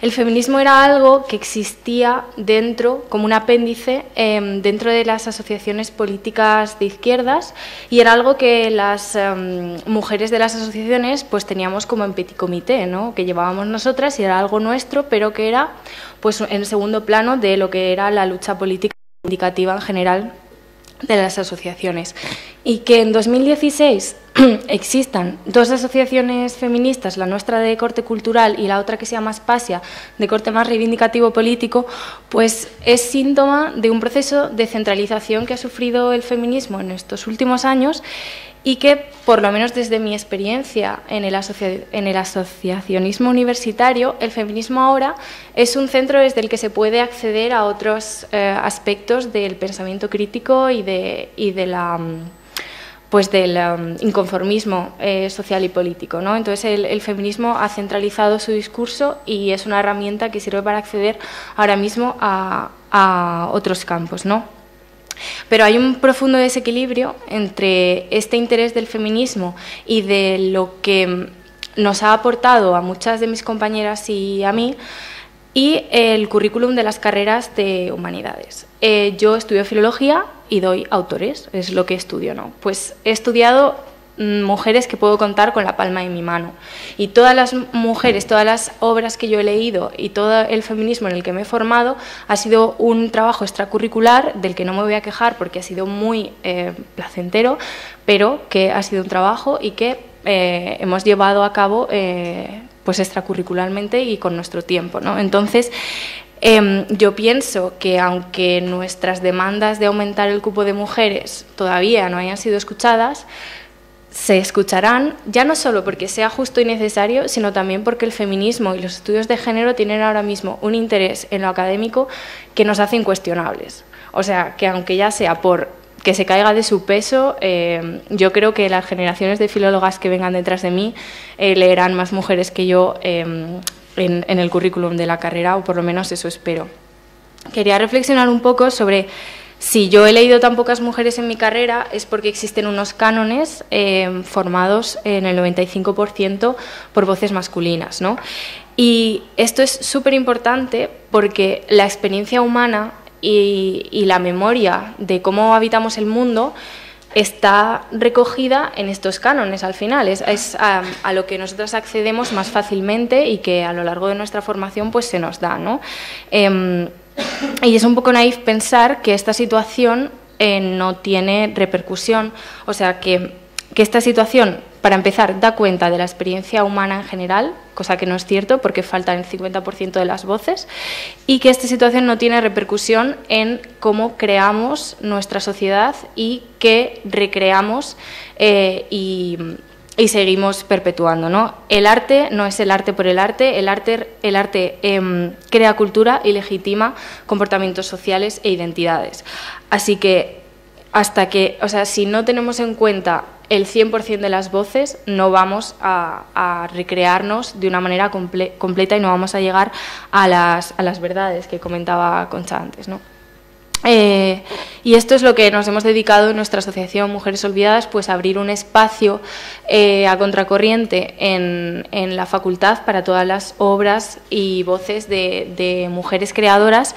El feminismo era algo que existía dentro, como un apéndice, em, dentro de las asociaciones políticas de izquierdas y era algo que las em, mujeres de las asociaciones pues teníamos como en petit comité, ¿no? que llevábamos nosotras y era algo nuestro, pero que era pues en segundo plano de lo que era la lucha política indicativa en general de las asociaciones. Y que en 2016 existan dos asociaciones feministas, la nuestra de corte cultural y la otra que se llama Spasia, de corte más reivindicativo político, pues es síntoma de un proceso de centralización que ha sufrido el feminismo en estos últimos años y que, por lo menos desde mi experiencia en el, en el, asociacionismo universitario, el feminismo ahora es un centro desde el que se puede acceder a otros eh, aspectos del pensamiento crítico y de, y de la... pues del um, inconformismo eh, social y político. ¿no? Entonces el, feminismo ha centralizado su discurso y es una herramienta que sirve para acceder ahora mismo a, otros campos. ¿no? Pero hay un profundo desequilibrio entre este interés del feminismo y de lo que nos ha aportado a muchas de mis compañeras y a mí y el currículum de las carreras de humanidades. Eh, yo estudio filología y doy autores, es lo que estudio, ¿no? Pues he estudiado mujeres que puedo contar con la palma de mi mano. Y todas las mujeres, todas las obras que yo he leído y todo el feminismo en el que me he formado ha sido un trabajo extracurricular del que no me voy a quejar porque ha sido muy eh, placentero, pero que ha sido un trabajo y que eh, hemos llevado a cabo eh, pues extracurricularmente y con nuestro tiempo. ¿no? Entonces, Em, yo pienso que aunque nuestras demandas de aumentar el cupo de mujeres todavía no hayan sido escuchadas, se escucharán ya no solo porque sea justo y necesario, sino también porque el feminismo y los estudios de género tienen ahora mismo un interés en lo académico que nos hace incuestionables. O sea, que aunque ya sea por que se caiga de su peso, em, yo creo que las generaciones de filólogas que vengan detrás de mí eh, leerán más mujeres que yo em, en, el currículum de la carrera, o por lo menos eso espero. Quería reflexionar un poco sobre si yo he leído tan pocas mujeres en mi carrera es porque existen unos cánones eh, formados en el 95% por voces masculinas. ¿no? Y esto es súper importante porque la experiencia humana y, y, la memoria de cómo habitamos el mundo está recogida en estos cánones al final, es, a, lo que nosotros accedemos más fácilmente y que a lo largo de nuestra formación pues se nos da. ¿no? Em, y es un poco naif pensar que esta situación eh, no tiene repercusión, o sea, que, que esta situación para empezar, da cuenta de la experiencia humana en general, cosa que no es cierto porque faltan el 50% de las voces, y que esta situación no tiene repercusión en cómo creamos nuestra sociedad y que recreamos eh, y, seguimos perpetuando. ¿no? El arte no es el arte por el arte, el arte, el arte em, crea cultura y legitima comportamientos sociales e identidades. Así que hasta que, o sea, si no tenemos en cuenta el 100% de las voces, no vamos a, recrearnos de una manera completa y no vamos a llegar a las, a las verdades que comentaba Concha antes, ¿no? Eh, y esto es lo que nos hemos dedicado en nuestra asociación Mujeres Olvidadas, pues abrir un espacio eh, a contracorriente en, la facultad para todas las obras y voces de, de, mujeres creadoras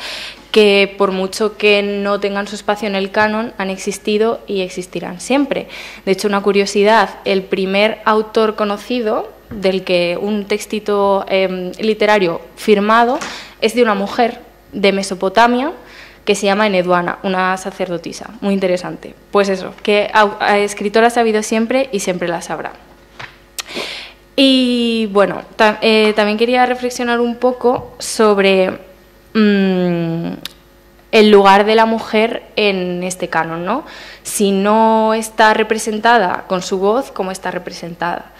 que por mucho que no tengan su espacio en el canon, han existido y existirán siempre. De hecho, una curiosidad, el primer autor conocido del que un textito em, literario firmado es de una mujer de Mesopotamia, que se llama Eneduana, una sacerdotisa. Muy interesante. Pues eso, que escritoras ha habido siempre y siempre las habrá. Y bueno, eh, también quería reflexionar un poco sobre mm, el lugar de la mujer en este canon, ¿no? Si no está representada con su voz, ¿cómo está representada?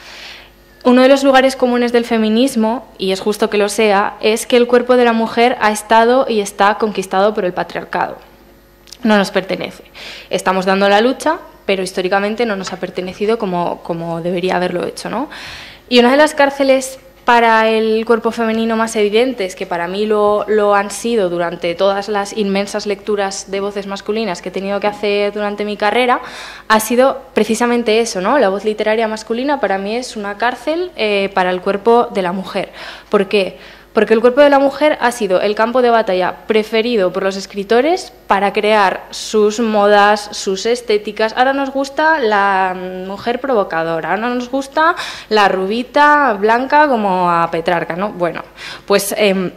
Uno de los lugares comunes del feminismo, y es justo que lo sea, es que el cuerpo de la mujer ha estado y está conquistado por el patriarcado. No nos pertenece. Estamos dando la lucha, pero históricamente no nos ha pertenecido como, como debería haberlo hecho. ¿no? Y una de las cárceles para el cuerpo femenino más evidentes, que para mí lo, lo, han sido durante todas las inmensas lecturas de voces masculinas que he tenido que hacer durante mi carrera, ha sido precisamente eso, ¿no? La voz literaria masculina para mí es una cárcel eh, para el cuerpo de la mujer. ¿Por qué? Porque el cuerpo de la mujer ha sido el campo de batalla preferido por los escritores para crear sus modas, sus estéticas. Ahora nos gusta la mujer provocadora, ahora nos gusta la rubita blanca como a Petrarca, ¿no? Bueno, pues em,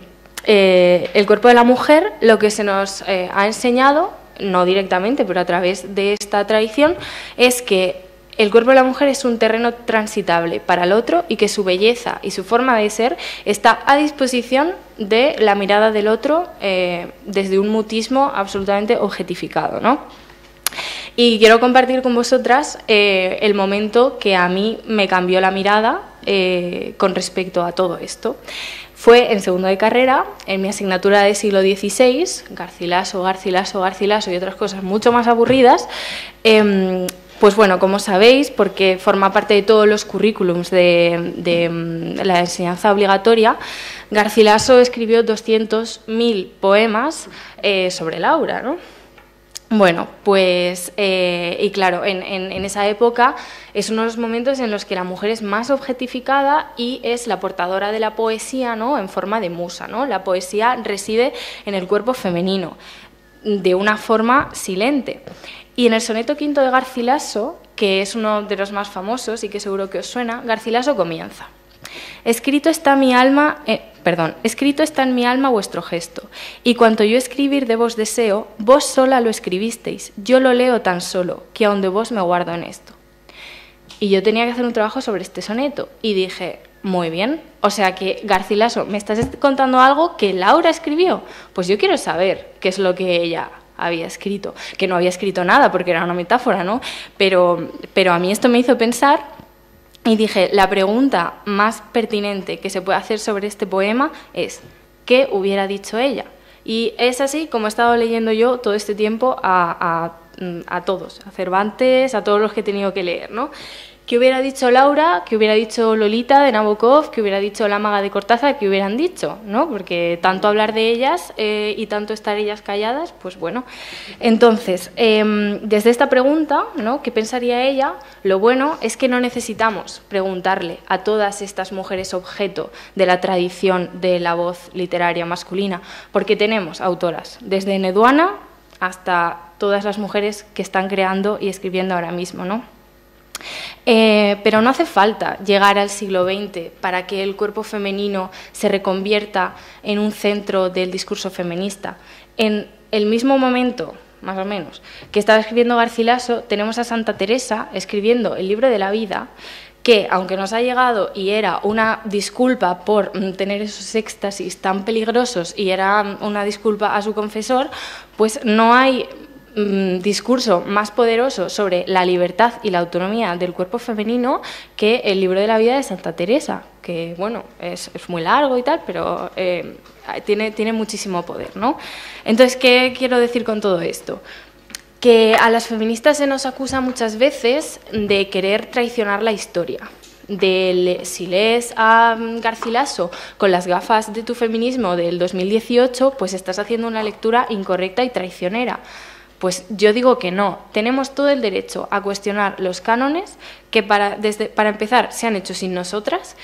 eh, el cuerpo de la mujer lo que se nos eh, ha enseñado, no directamente, pero a través de esta tradición, es que el cuerpo de la mujer es un terreno transitable para el otro y que su belleza y su forma de ser está a disposición de la mirada del otro eh, desde un mutismo absolutamente objetificado. ¿no? Y quiero compartir con vosotras eh, el momento que a mí me cambió la mirada eh, con respecto a todo esto. Fue en segundo de carrera, en mi asignatura de siglo XVI, Garcilaso, Garcilaso, Garcilaso y otras cosas mucho más aburridas. Pues bueno, como sabéis, porque forma parte de todos los currículums de, mm, la enseñanza obligatoria, Garcilaso escribió 200.000 poemas eh, sobre Laura, ¿no? Bueno, pues, eh, y claro, en, esa época es uno de los momentos en los que la mujer es más objetificada y es la portadora de la poesía, ¿no? En forma de musa, ¿no? La poesía reside en el cuerpo femenino, de una forma silente. Y en el soneto quinto de Garcilaso, que es uno de los más famosos y que seguro que os suena, Garcilaso comienza. Escrito está mi alma, eh, perdón, escrito está en mi alma vuestro gesto, y cuanto yo escribir de vos deseo, vos sola lo escribisteis, yo lo leo tan solo, que aun de vos me guardo en esto. Y yo tenía que hacer un trabajo sobre este soneto, y dije, muy bien, o sea que Garcilaso, ¿me estás contando algo que Laura escribió? Pues yo quiero saber qué es lo que ella había escrito, que no había escrito nada porque era una metáfora, ¿no? Pero, pero a mí esto me hizo pensar y dije, la pregunta más pertinente que se puede hacer sobre este poema es, ¿qué hubiera dicho ella? Y es así como he estado leyendo yo todo este tiempo a, a, todos, a Cervantes, a todos los que he tenido que leer, ¿no? ¿Qué hubiera dicho Laura? ¿Qué hubiera dicho Lolita de Nabokov? ¿Qué hubiera dicho la maga de Cortázar? ¿Qué hubieran dicho? ¿no? Porque tanto hablar de ellas eh, y tanto estar ellas calladas, pues bueno. Entonces, em, desde esta pregunta, ¿no? ¿qué pensaría ella? Lo bueno es que no necesitamos preguntarle a todas estas mujeres objeto de la tradición de la voz literaria masculina, porque tenemos autoras, desde Neduana hasta todas las mujeres que están creando y escribiendo ahora mismo, ¿no? Eh, pero no hace falta llegar al siglo XX para que el cuerpo femenino se reconvierta en un centro del discurso feminista. En el mismo momento, más o menos, que estaba escribiendo Garcilaso, tenemos a Santa Teresa escribiendo el libro de la vida, que aunque nos ha llegado y era una disculpa por mm, tener esos éxtasis tan peligrosos y era mm, una disculpa a su confesor, pues no hay Mm, discurso más poderoso sobre la libertad y la autonomía del cuerpo femenino que el libro de la vida de Santa Teresa, que bueno, es, muy largo y tal, pero eh, tiene, tiene muchísimo poder. ¿no? Entonces, ¿qué quiero decir con todo esto? Que a las feministas se nos acusa muchas veces de querer traicionar la historia de si lees a mm, Garcilaso con las gafas de tu feminismo del 2018, pues estás haciendo una lectura incorrecta y traicionera. Pues yo digo que no. Tenemos todo el derecho a cuestionar los cánones que para, desde, para empezar se han hecho sin nosotras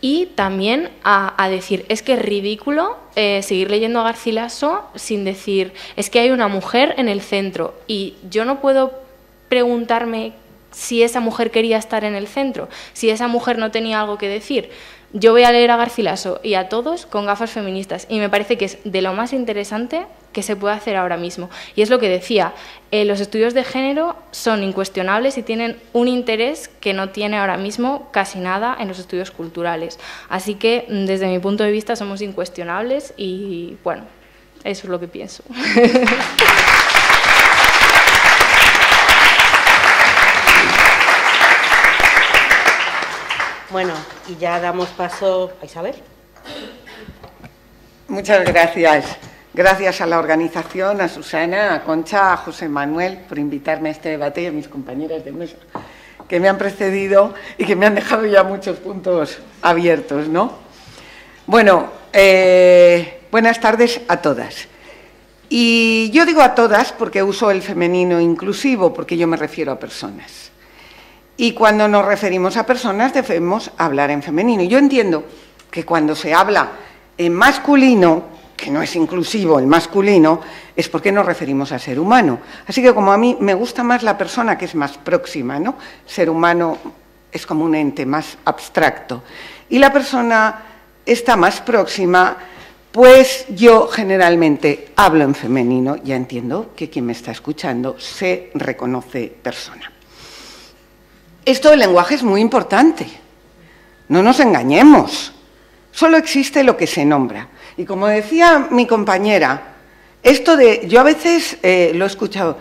y también a, decir, es que es ridículo eh, seguir leyendo a Garcilaso sin decir, es que hay una mujer en el centro y yo no puedo preguntarme si esa mujer quería estar en el centro, si esa mujer no tenía algo que decir. Yo voy a leer a Garcilaso y a todos con gafas feministas y me parece que es de lo más interesante que se puede hacer ahora mismo. Y es lo que decía, eh, los estudios de género son incuestionables y tienen un interés que no tiene ahora mismo casi nada en los estudios culturales. Así que mm, desde mi punto de vista somos incuestionables y bueno, eso es lo que pienso. Bueno, y ya damos paso a Isabel. Muchas gracias. Gracias a la organización, a Susana, a Concha, a José Manuel por invitarme a este debate y a mis compañeras de mesa que me han precedido y que me han dejado ya muchos puntos abiertos, ¿no? Bueno, eh, buenas tardes a todas. Y yo digo a todas porque uso el femenino inclusivo, porque yo me refiero a personas. Y cuando nos referimos a personas debemos hablar en femenino. Yo entiendo que cuando se habla en masculino, que no es inclusivo el masculino, es porque nos referimos a ser humano. Así que como a mí me gusta más la persona que es más próxima, ¿no? Ser humano es como un ente más abstracto. Y la persona está más próxima, pues yo generalmente hablo en femenino, ya entiendo que quien me está escuchando se reconoce persona. Esto del lenguaje es muy importante. No nos engañemos. Solo existe lo que se nombra. Y como decía mi compañera, esto de, yo a veces eh, lo he escuchado,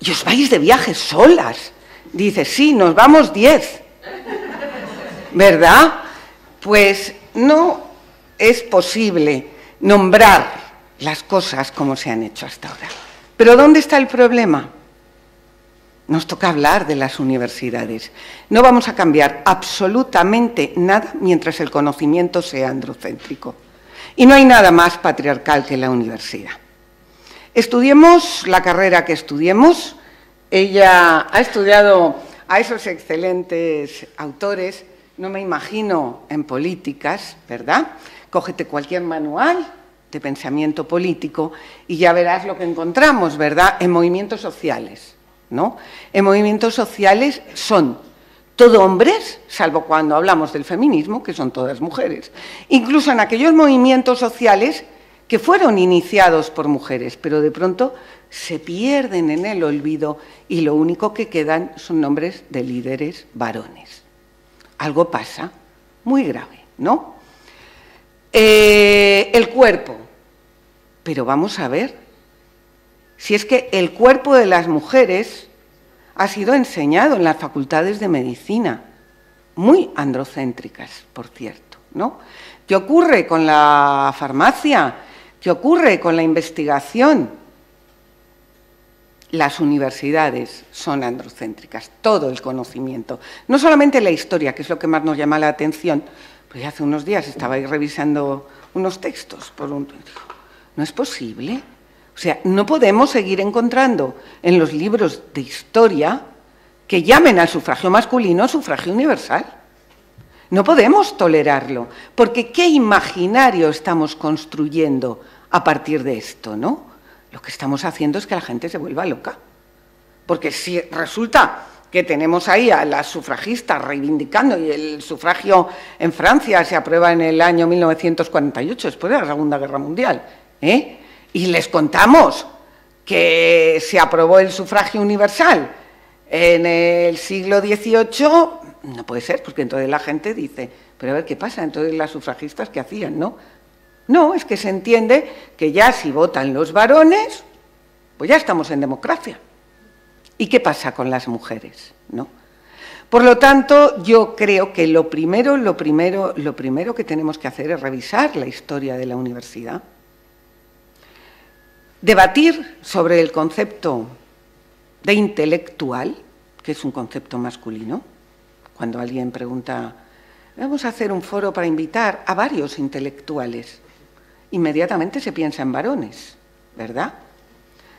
¿y os vais de viaje solas? Dice, sí, nos vamos diez. ¿Verdad? Pues no es posible nombrar las cosas como se han hecho hasta ahora. Pero ¿dónde está el problema? nos toca hablar de las universidades. No vamos a cambiar absolutamente nada mientras el conocimiento sea androcéntrico. Y no hay nada más patriarcal que la universidad. Estudiemos la carrera que estudiemos. Ella ha estudiado a esos excelentes autores, no me imagino en políticas, ¿verdad? Cógete cualquier manual de pensamiento político y ya verás lo que encontramos, ¿verdad? En movimientos sociales ¿no? En movimientos sociales son todo hombres, salvo cuando hablamos del feminismo, que son todas mujeres. Incluso en aquellos movimientos sociales que fueron iniciados por mujeres, pero de pronto se pierden en el olvido y lo único que quedan son nombres de líderes varones. Algo pasa muy grave, ¿no? Eh, el cuerpo. Pero vamos a ver, si es que el cuerpo de las mujeres ha sido enseñado en las facultades de medicina, muy androcéntricas, por cierto, ¿no? ¿Qué ocurre con la farmacia? ¿Qué ocurre con la investigación? Las universidades son androcéntricas, todo el conocimiento, no solamente la historia, que es lo que más nos llama la atención, pues hace unos días estaba ahí revisando unos textos por un... No es posible o sea, no podemos seguir encontrando en los libros de historia que llamen al sufragio masculino sufragio universal. No podemos tolerarlo, porque ¿qué imaginario estamos construyendo a partir de esto, no? Lo que estamos haciendo es que la gente se vuelva loca. Porque si resulta que tenemos ahí a las sufragistas reivindicando y el sufragio en Francia se aprueba en el año 1948, después de la Segunda Guerra Mundial, ¿eh? Y les contamos que se aprobó el sufragio universal en el siglo XVIII, no puede ser, porque entonces la gente dice, pero a ver qué pasa, entonces las sufragistas qué hacían, ¿no? No, es que se entiende que ya si votan los varones, pues ya estamos en democracia. ¿Y qué pasa con las mujeres? ¿No? Por lo tanto, yo creo que lo primero, lo primero, lo primero que tenemos que hacer es revisar la historia de la universidad debatir sobre el concepto de intelectual, que es un concepto masculino. Cuando alguien pregunta, vamos a hacer un foro para invitar a varios intelectuales, inmediatamente se piensa en varones, ¿verdad?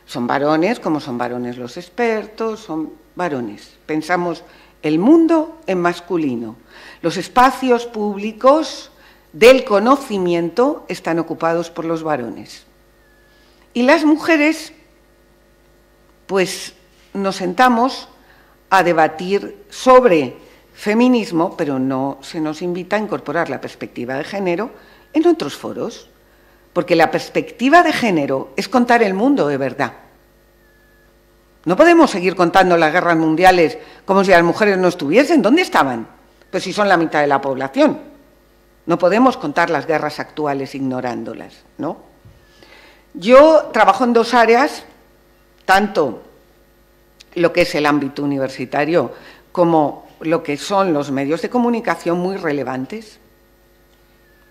Son varones como son varones los expertos, son varones. Pensamos el mundo en masculino. Los espacios públicos del conocimiento están ocupados por los varones. Y las mujeres, pues nos sentamos a debatir sobre feminismo, pero no se nos invita a incorporar la perspectiva de género en otros foros, porque la perspectiva de género es contar el mundo de verdad. No podemos seguir contando las guerras mundiales como si las mujeres no estuviesen. ¿Dónde estaban? Pues si son la mitad de la población. No podemos contar las guerras actuales ignorándolas, ¿no? Yo trabajo en dos áreas, tanto lo que es el ámbito universitario como lo que son los medios de comunicación muy relevantes.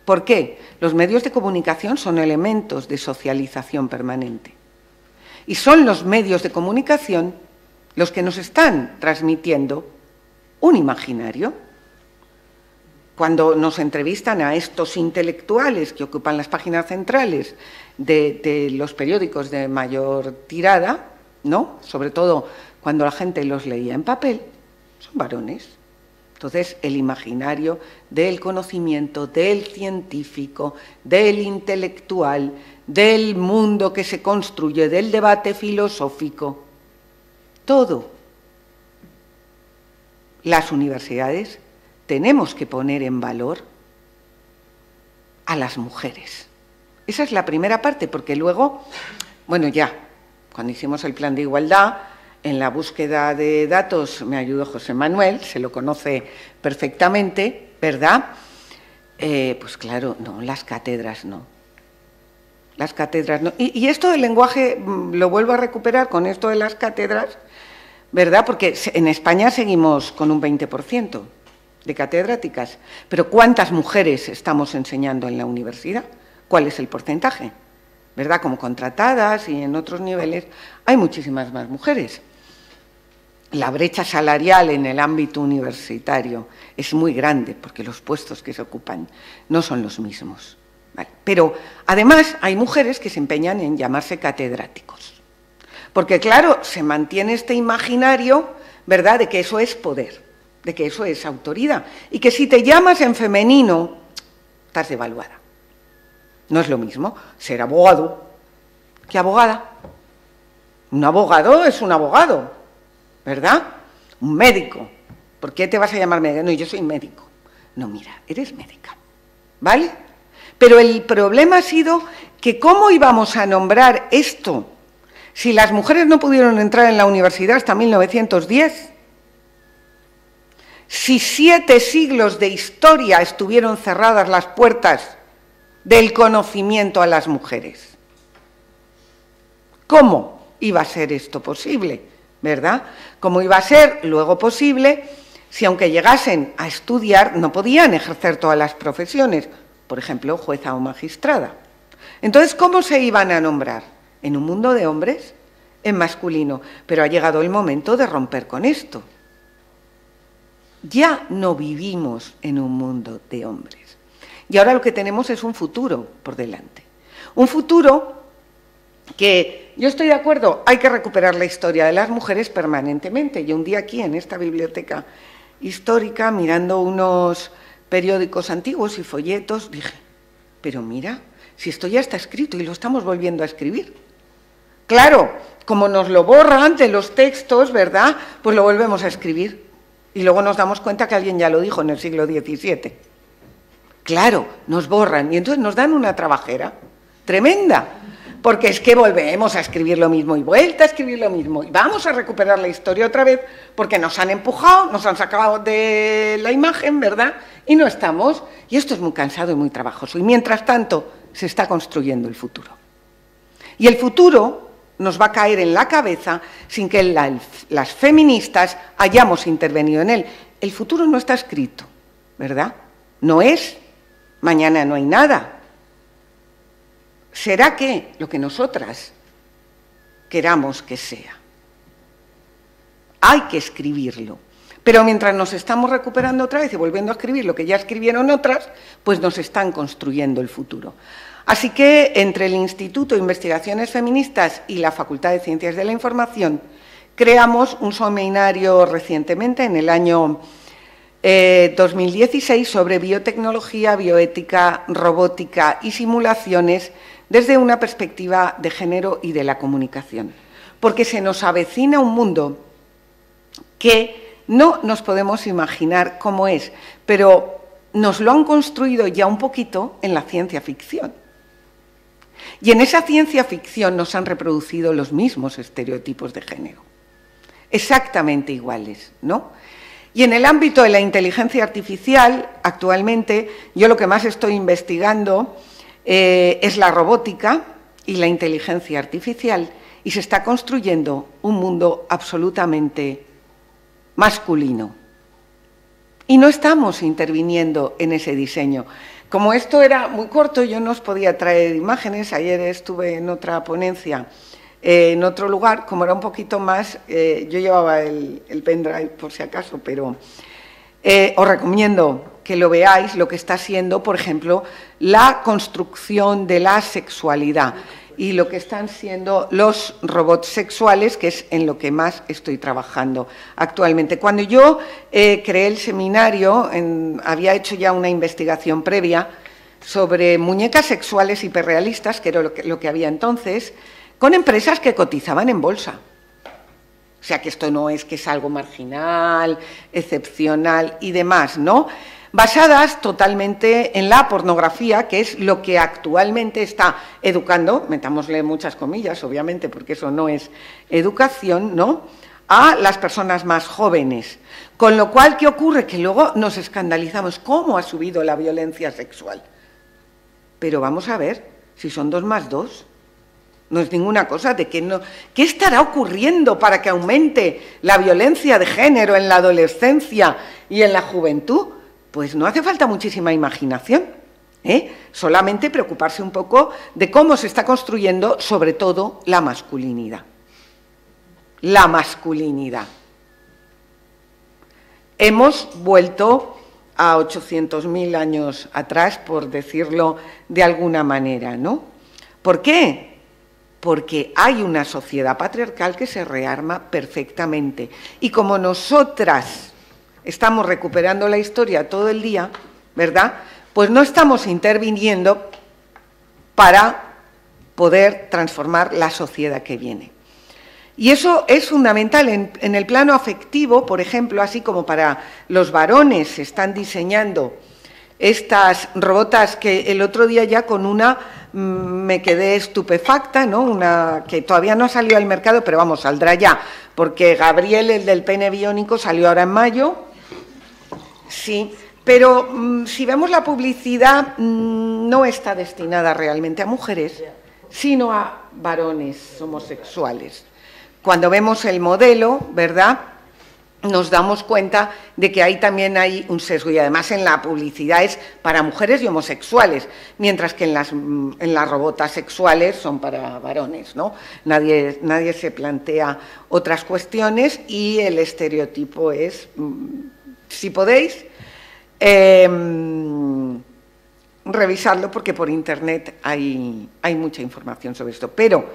¿Por qué? Los medios de comunicación son elementos de socialización permanente. Y son los medios de comunicación los que nos están transmitiendo un imaginario cuando nos entrevistan a estos intelectuales que ocupan las páginas centrales de, los periódicos de mayor tirada, ¿no? Sobre todo cuando la gente los leía en papel, son varones. Entonces, el imaginario del conocimiento, del científico, del intelectual, del mundo que se construye, del debate filosófico, todo. Las universidades tenemos que poner en valor a las mujeres. Esa es la primera parte, porque luego, bueno, ya, cuando hicimos el plan de igualdad, en la búsqueda de datos me ayudó José Manuel, se lo conoce perfectamente, ¿verdad? Eh, pues claro, no, las cátedras no. Las cátedras no. Y, y, esto del lenguaje mm, lo vuelvo a recuperar con esto de las cátedras, ¿verdad? Porque en España seguimos con un 20% de catedráticas. Pero ¿cuántas mujeres estamos enseñando en la universidad? ¿Cuál es el porcentaje? ¿Verdad? Como contratadas y en otros niveles hay muchísimas más mujeres. la brecha salarial en el ámbito universitario es muy grande porque los puestos que se ocupan no son los mismos. Pero además hay mujeres que se empeñan en llamarse catedráticos. Porque claro, se mantiene este imaginario, ¿verdad?, de que eso es poder, de que eso es autoridad. Y que si te llamas en femenino, estás devaluada. No es lo mismo ser abogado que abogada. Un abogado es un abogado, ¿verdad? Un médico. ¿Por qué te vas a llamar médico? No, yo soy médico. No, mira, eres médica. ¿Vale? Pero el problema ha sido que cómo íbamos a nombrar esto si las mujeres no pudieron entrar en la universidad hasta 1910. Si siete siglos de historia estuvieron cerradas las puertas del conocimiento a las mujeres. ¿Cómo iba a ser esto posible? ¿verdad? Como iba a ser luego posible si aunque llegasen a estudiar no podían ejercer todas las profesiones, por ejemplo, jueza o magistrada. Entonces, ¿cómo se iban a nombrar? ¿En un mundo de hombres? En masculino. Pero ha llegado el momento de romper con esto. Ya no vivimos en un mundo de hombres. Y ahora lo que tenemos es un futuro por delante. Un futuro que yo estoy de acuerdo, hay que recuperar la historia de las mujeres permanentemente. Y un día aquí, en esta biblioteca histórica, mirando unos periódicos antiguos y folletos, dije, pero mira, si esto ya está escrito y lo estamos volviendo a escribir. Claro, como nos lo borran de los textos, ¿verdad? Pues lo volvemos a escribir. Y luego nos damos cuenta que alguien ya lo dijo en el siglo XVII. Claro, nos borran y entonces nos dan una trabajera tremenda porque es que volvemos a escribir lo mismo y vuelta a escribir lo mismo y vamos a recuperar la historia otra vez porque nos han empujado, nos han sacado de la imagen, ¿verdad? Y no estamos. Y esto es muy cansado y muy trabajoso. Y mientras tanto se está construyendo el futuro. Y el futuro nos va a caer en la cabeza sin que las feministas hayamos intervenido en él. El futuro no está escrito, ¿verdad? No es. Mañana no hay nada será que lo que nosotras queramos que sea. Hay que escribirlo. Pero mientras nos estamos recuperando otra vez y volviendo a escribir lo que ya escribieron otras, pues nos están construyendo el futuro. Así que entre el Instituto de Investigaciones Feministas y la Facultad de Ciencias de la Información creamos un seminario recientemente, en el año 2016, eh, sobre biotecnología, bioética, robótica y simulaciones desde una perspectiva de género y de la comunicación, porque se nos avecina un mundo que no nos podemos imaginar cómo es, pero nos lo han construido ya un poquito en la ciencia ficción. Y en esa ciencia ficción nos han reproducido los mismos estereotipos de género, exactamente iguales, ¿no? Y en el ámbito de la inteligencia artificial, actualmente, yo lo que más estoy investigando eh, es la robótica y la inteligencia artificial y se está construyendo un mundo absolutamente masculino. Y no estamos interviniendo en ese diseño. Como esto era muy corto, yo no os podía traer imágenes. Ayer estuve en otra ponencia eh, en otro lugar, como era un poquito más, eh, yo llevaba el, pendrive por si acaso, pero os recomiendo que lo veáis, lo que está siendo, por ejemplo, la construcción de la sexualidad y lo que están siendo los robots sexuales, que es en lo que más estoy trabajando actualmente. Cuando yo eh, creé el seminario, había hecho ya una investigación previa sobre muñecas sexuales hiperrealistas, que era lo que había entonces, con empresas que cotizaban en bolsa. O sea que esto no es que es algo marginal, excepcional y demás, ¿no? basadas totalmente en la pornografía, que es lo que actualmente está educando, metámosle muchas comillas, obviamente, porque eso no es educación, ¿no? a las personas más jóvenes. Con lo cual, ¿qué ocurre? Que luego nos escandalizamos. ¿Cómo ha subido la violencia sexual? Pero vamos a ver, si son dos más dos, no es ninguna cosa de que no. ¿Qué estará ocurriendo para que aumente la violencia de género en la adolescencia y en la juventud? Pues no hace falta muchísima imaginación, ¿eh? solamente preocuparse un poco de cómo se está construyendo sobre todo la masculinidad. La masculinidad. hemos vuelto a 800.000 años atrás, por decirlo de alguna manera, ¿no? ¿Por qué? Porque hay una sociedad patriarcal que se rearma perfectamente. Y como nosotras estamos recuperando la historia todo el día, ¿verdad? Pues no estamos interviniendo para poder transformar la sociedad que viene. Y eso es fundamental en, el plano afectivo, por ejemplo, así como para los varones se están diseñando estas robotas que el otro día ya con una mm, me quedé estupefacta, ¿no? Una que todavía no ha salido al mercado, pero vamos, saldrá ya, porque Gabriel, el del pene biónico, salió ahora en mayo. Sí, pero mm, si vemos la publicidad, mm, no está destinada realmente a mujeres, sino a varones homosexuales. Cuando vemos el modelo, ¿verdad? Nos damos cuenta de que ahí también hay un sesgo y además en la publicidad es para mujeres y homosexuales, mientras que en las, en las robotas sexuales son para varones, ¿no? Nadie, nadie se plantea otras cuestiones y el estereotipo es, mm, si podéis, em, revisarlo porque por internet hay, hay mucha información sobre esto. Pero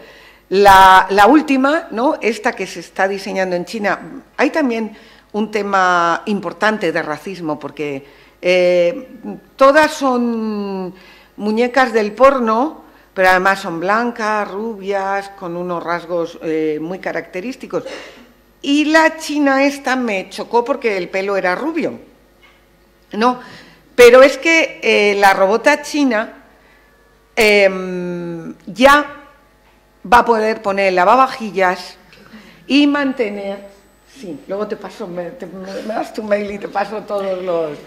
la, última, ¿no? esta que se está diseñando en China, hay también un tema importante de racismo, porque eh, todas son muñecas del porno, pero además son blancas, rubias, con unos rasgos eh, muy característicos. Y la china esta me chocó porque el pelo era rubio. No, pero es que eh, la robota china em, ya va a poder poner lavavajillas y mantener. Sí, luego te paso, me, das tu mail y te paso todos los.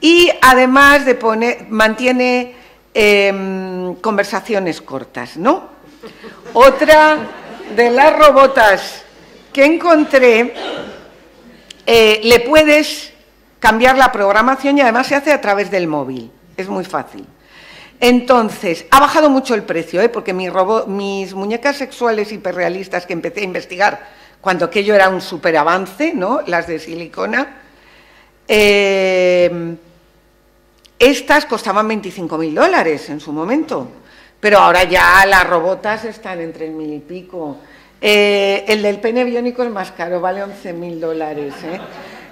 Y además de poner, mantiene em, conversaciones cortas, ¿no? Otra de las robotas que encontré, eh, le puedes cambiar la programación y además se hace a través del móvil. Es muy fácil. Entonces, ha bajado mucho el precio, ¿eh? porque mis muñecas sexuales hiperrealistas que empecé a investigar cuando aquello era un superavance, ¿no? las de silicona, eh, estas costaban 25.000 dólares en su momento, pero ahora ya las robotas están el mil y pico. Eh, el del pene biónico es más caro, vale 11.000 dólares. ¿eh?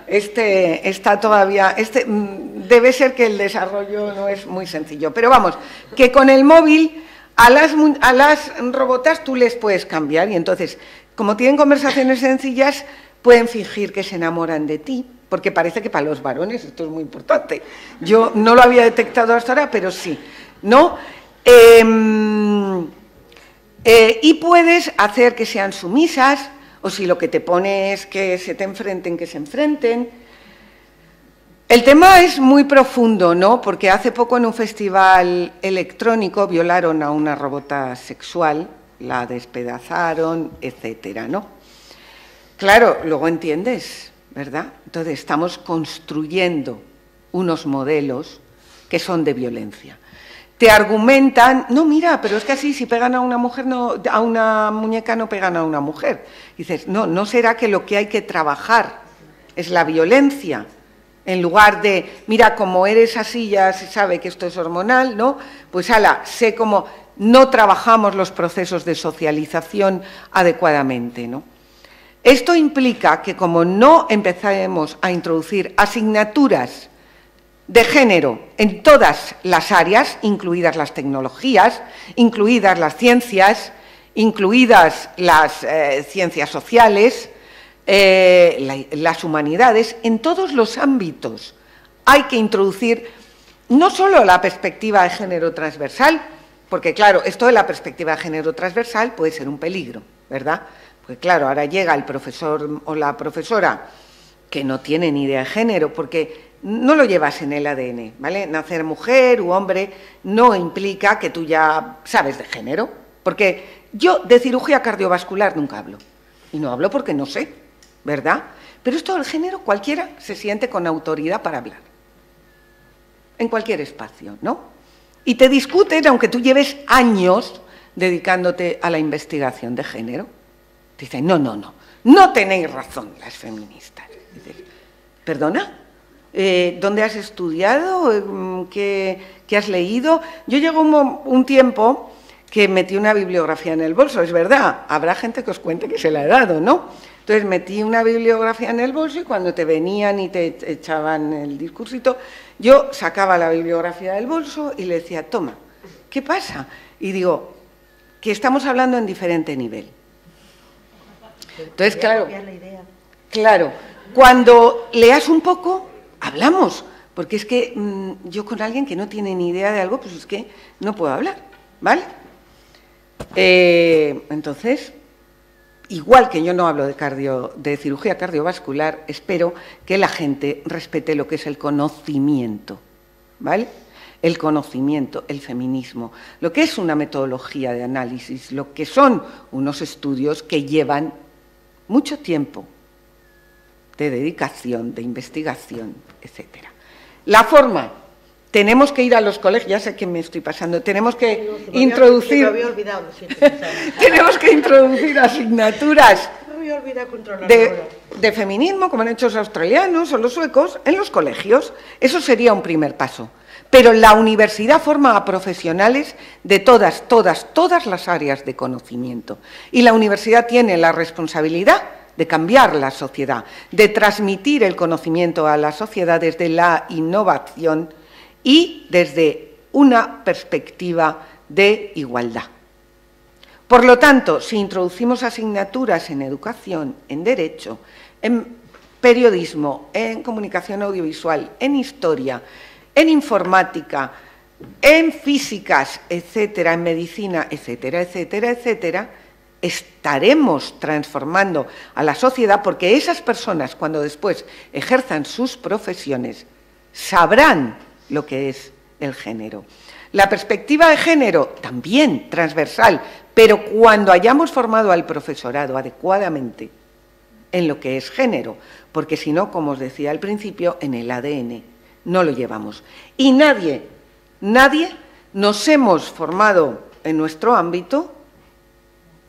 Este está todavía, este mm, debe ser que el desarrollo no es muy sencillo. Pero vamos, que con el móvil a las, a las robotas tú les puedes cambiar y entonces, como tienen conversaciones sencillas, pueden fingir que se enamoran de ti, porque parece que para los varones esto es muy importante. Yo no lo había detectado hasta ahora, pero sí. ¿No? Em, eh, y puedes hacer que sean sumisas, o si lo que te pone es que se te enfrenten, que se enfrenten. El tema es muy profundo, ¿no? Porque hace poco en un festival electrónico violaron a una robota sexual, la despedazaron, etcétera, ¿no? Claro, luego entiendes, ¿verdad? Entonces estamos construyendo unos modelos que son de violencia te argumentan, no, mira, pero es que así, si pegan a una mujer, no, a una muñeca no pegan a una mujer. dices, no, ¿no será que lo que hay que trabajar es la violencia? En lugar de, mira, como eres así, ya se sabe que esto es hormonal, ¿no? Pues ala, sé cómo no trabajamos los procesos de socialización adecuadamente, ¿no? Esto implica que como no empezaremos a introducir asignaturas de género en todas las áreas, incluidas las tecnologías, incluidas las ciencias, incluidas las eh, ciencias sociales, eh, las humanidades, en todos los ámbitos hay que introducir no solo la perspectiva de género transversal, porque claro, esto de la perspectiva de género transversal puede ser un peligro, ¿verdad? Porque claro, ahora llega el profesor o la profesora que no tiene ni idea de género, porque no lo llevas en el ADN, ¿vale? Nacer mujer u hombre no implica que tú ya sabes de género, porque yo de cirugía cardiovascular nunca hablo, y no hablo porque no sé, ¿verdad? Pero esto del género cualquiera se siente con autoridad para hablar, en cualquier espacio, ¿no? Y te discuten aunque tú lleves años dedicándote a la investigación de género. Dicen, no, no, no, no tenéis razón las feministas. ¿Perdona? Eh, ¿Dónde has estudiado? Mm, ¿Qué, has leído? Yo llego un, un, tiempo que metí una bibliografía en el bolso, es verdad, habrá gente que os cuente que se la he dado, ¿no? Entonces metí una bibliografía en el bolso y cuando te venían y te echaban el discursito, yo sacaba la bibliografía del bolso y le decía, toma, ¿qué pasa? Y digo, que estamos hablando en diferente nivel. Entonces, claro, claro, cuando leas un poco, hablamos, porque es que mm, yo con alguien que no tiene ni idea de algo, pues es que no puedo hablar, ¿vale? Eh, entonces, igual que yo no hablo de, cirugía cardiovascular, espero que la gente respete lo que es el conocimiento, ¿vale? El conocimiento, el feminismo, lo que es una metodología de análisis, lo que son unos estudios que llevan mucho tiempo de dedicación, de investigación, etc. La forma, tenemos que ir a los colegios, ya sé que me estoy pasando, tenemos que introducir... tenemos que introducir asignaturas de, feminismo, como han hecho los australianos o los suecos, en los colegios. Eso sería un primer paso. Pero la universidad forma a profesionales de todas, todas, todas las áreas de conocimiento. Y la universidad tiene la responsabilidad de cambiar la sociedad, de transmitir el conocimiento a la sociedad desde la innovación y desde una perspectiva de igualdad. Por lo tanto, si introducimos asignaturas en educación, en derecho, en periodismo, en comunicación audiovisual, en historia, en informática, en físicas, etcétera, en medicina, etcétera, etcétera, etcétera, estaremos transformando a la sociedad porque esas personas, cuando después ejerzan sus profesiones, sabrán lo que es el género. La perspectiva de género también transversal, pero cuando hayamos formado al profesorado adecuadamente en lo que es género, porque si no, como os decía al principio, en el ADN no lo llevamos. Y nadie, nadie nos hemos formado en nuestro ámbito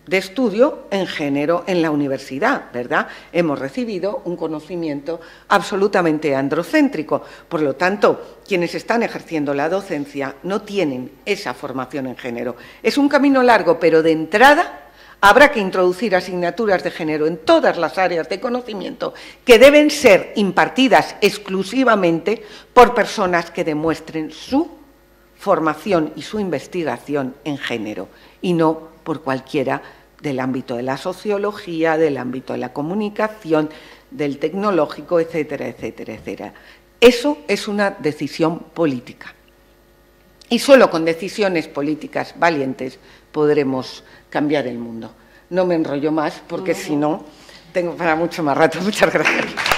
de estudio en género en la universidad, ¿verdad? Hemos recibido un conocimiento absolutamente androcéntrico. Por lo tanto, quienes están ejerciendo la docencia no tienen esa formación en género. Es un camino largo, pero de entrada habrá que introducir asignaturas de género en todas las áreas de conocimiento que deben ser impartidas exclusivamente por personas que demuestren su formación y su investigación en género y no por cualquiera del ámbito de la sociología, del ámbito de la comunicación, del tecnológico, etcétera, etcétera, etcétera. Eso es una decisión política. Y solo con decisiones políticas valientes podremos cambiar el mundo. No me enrollo más porque si no, tengo para mucho más rato. Muchas gracias.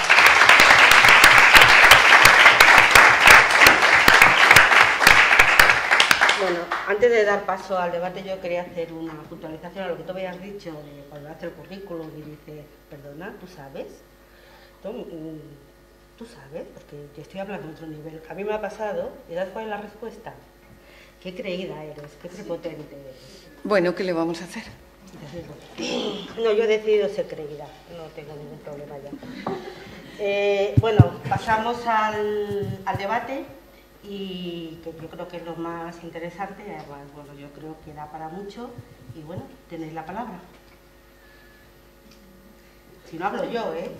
Antes de dar paso al debate, yo quería hacer una puntualización a lo que tú habías dicho de cuando hace el currículum y dice, perdona, ¿tú sabes? Mm, ¿Tú, sabes? Porque yo estoy hablando de otro nivel. A mí me ha pasado, ¿y sabes cuál es la respuesta? Qué creída eres, qué prepotente eres. Bueno, ¿qué le vamos a hacer? No, yo he decidido ser creída, no tengo ningún problema ya. Eh, bueno, pasamos al, al debate y que yo creo que es lo más interesante, además, bueno, yo creo que da para mucho y bueno, tenéis la palabra. Si no hablo yo, ¿eh?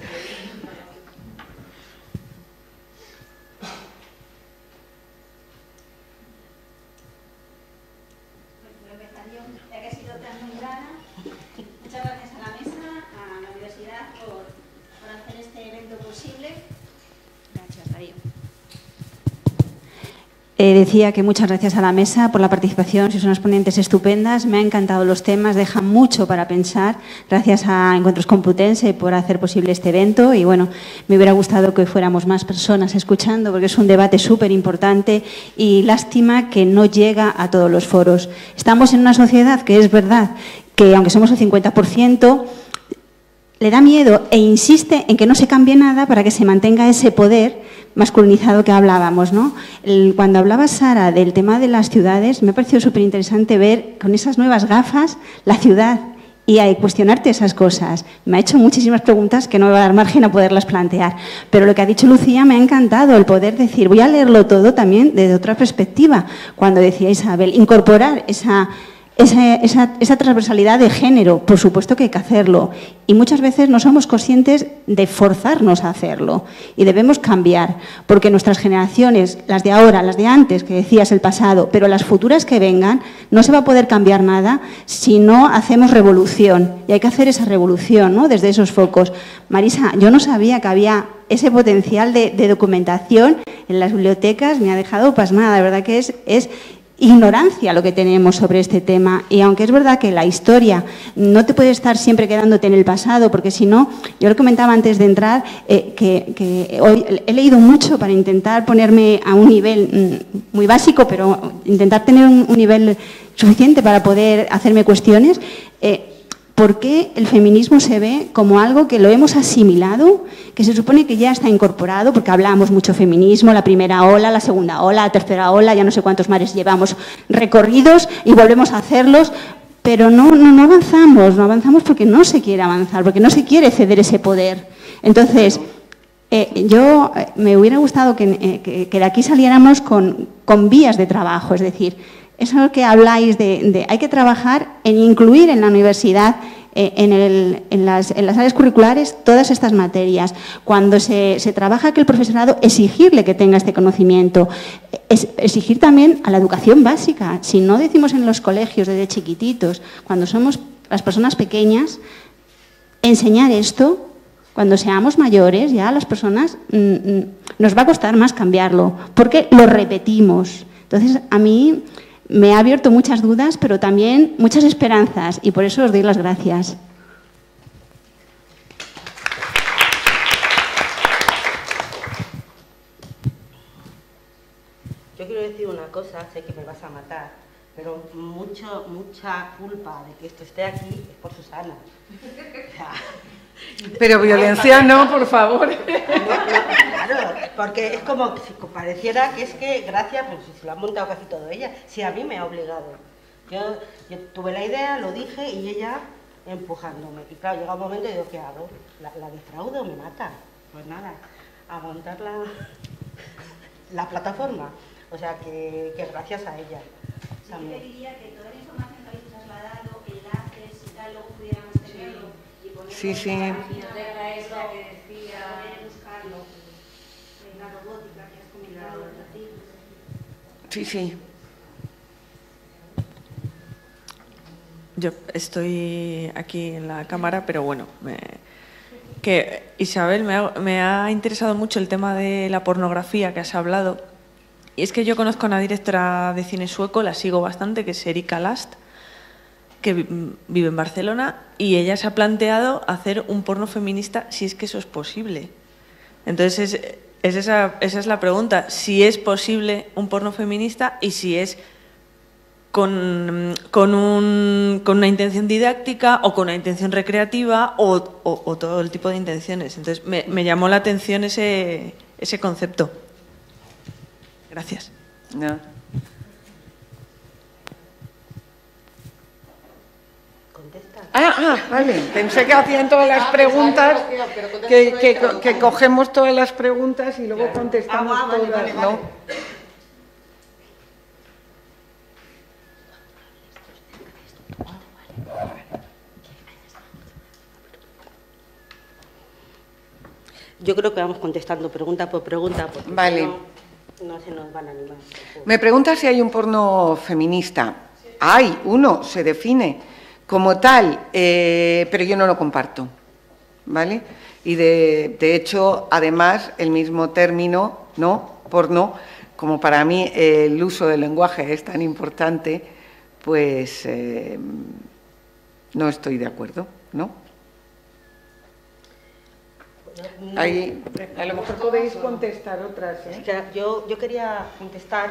ya que ha sido tan membrana, muchas gracias a la mesa, a la universidad por, por hacer este evento posible. Gracias, Darío. Eh, decía que muchas gracias a la mesa por la participación, sois unas ponentes estupendas, me han encantado los temas, dejan mucho para pensar. Gracias a Encuentros Complutense por hacer posible este evento y bueno, me hubiera gustado que fuéramos más personas escuchando porque es un debate súper importante y lástima que no llega a todos los foros. Estamos en una sociedad que es verdad que aunque somos el 50%, le da miedo e insiste en que no se cambie nada para que se mantenga ese poder masculinizado que hablábamos. ¿no? cuando hablaba Sara del tema de las ciudades, me ha parecido súper interesante ver con esas nuevas gafas la ciudad y hay cuestionarte esas cosas. Me ha hecho muchísimas preguntas que no me va a dar margen a poderlas plantear, pero lo que ha dicho Lucía me ha encantado, el poder decir, voy a leerlo todo también desde otra perspectiva, cuando decía Isabel, incorporar esa esa, transversalidad de género, por supuesto que hay que hacerlo. Y muchas veces no somos conscientes de forzarnos a hacerlo. Y debemos cambiar, porque nuestras generaciones, las de ahora, las de antes, que decías el pasado, pero las futuras que vengan, no se va a poder cambiar nada si no hacemos revolución. Y hay que hacer esa revolución ¿no? desde esos focos. Marisa, yo no sabía que había ese potencial de, documentación en las bibliotecas, me ha dejado pasmada. De verdad que es, es ignorancia lo que tenemos sobre este tema. Y aunque es verdad que la historia no te puede estar siempre quedándote en el pasado, porque si no, yo lo comentaba antes de entrar, eh, que, hoy he leído mucho para intentar ponerme a un nivel mm, muy básico, pero intentar tener un, nivel suficiente para poder hacerme cuestiones. Eh, ¿Por qué el feminismo se ve como algo que lo hemos asimilado, que se supone que ya está incorporado, porque hablamos mucho feminismo, la primera ola, la segunda ola, la tercera ola, ya no sé cuántos mares llevamos recorridos y volvemos a hacerlos, pero no, no, avanzamos, no avanzamos porque no se quiere avanzar, porque no se quiere ceder ese poder. Entonces, eh, yo eh, me hubiera gustado eh, que, que, de aquí saliéramos con vías de trabajo, es decir, eso que habláis de, hay que trabajar en incluir en la universidad eh, en, las, áreas curriculares todas estas materias. Cuando se, trabaja que el profesorado, exigirle que tenga este conocimiento, exigir también a la educación básica. Si no decimos en los colegios desde chiquititos, cuando somos las personas pequeñas, enseñar esto, cuando seamos mayores, ya las personas mm, mm, nos va a costar más cambiarlo, porque lo repetimos. Entonces, a mí me ha abierto muchas dudas, pero también muchas esperanzas y por eso os doy las gracias. Yo quiero decir una cosa, sé que me vas a matar, pero mucho, mucha culpa de que esto esté aquí es por Susana. Pero violencia no, por favor. claro, porque es como si pareciera que es que gracias, pues se lo ha montado casi todo ella, si a mí me ha obligado. Yo, tuve la idea, lo dije y ella empujándome. Y claro, llega un momento y digo, ¿qué hago? ¿La, la defraudo o me mata? Pues nada, a montar la, la plataforma. O sea, que, gracias a ella. Yo diría que toda la información que habéis trasladado, enlaces y tal, luego pudiéramos tenerlo. Sí, sí. Sí, sí. Yo estoy aquí en la cámara, pero bueno, que Isabel me ha, me ha, interesado mucho el tema de la pornografía que has hablado. Y es que yo conozco a una directora de cine sueco, la sigo bastante, que es Erika Last, que vive en Barcelona y ella se ha planteado hacer un porno feminista si es que eso es posible. Entonces, es, esa, esa, es la pregunta, si es posible un porno feminista y si es con, con, un, con una intención didáctica o con una intención recreativa o, todo el tipo de intenciones. Entonces, me, me llamó la atención ese, ese concepto. Gracias. Ah, ah, vale. Pensé que hacían todas las ah, preguntas, que, cogemos todas las preguntas y luego contestamos ah, todas, ¿no? Yo creo que vamos contestando pregunta por pregunta, porque vale. no, se nos van a animar. Me pregunta si hay un porno feminista. Hay, uno, se define como tal, eh, pero yo no lo comparto, ¿vale? Y de, hecho, además, el mismo término, ¿no? Porno, como para mí el uso del lenguaje es tan importante, pues eh, no estoy de acuerdo, ¿no? Ahí, a lo mejor podéis contestar otras. ¿eh? Yo, yo quería contestar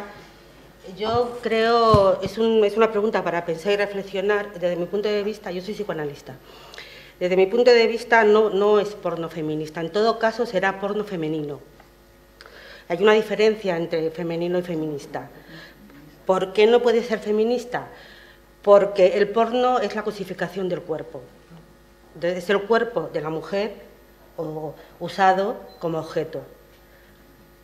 yo creo, es, una pregunta para pensar y reflexionar. Desde mi punto de vista, yo soy psicoanalista. Desde mi punto de vista no, no es porno feminista, en todo caso será porno femenino. Hay una diferencia entre femenino y feminista. ¿Por qué no puede ser feminista? porque el porno es la cosificación del cuerpo. Es el cuerpo de la mujer o, usado como objeto.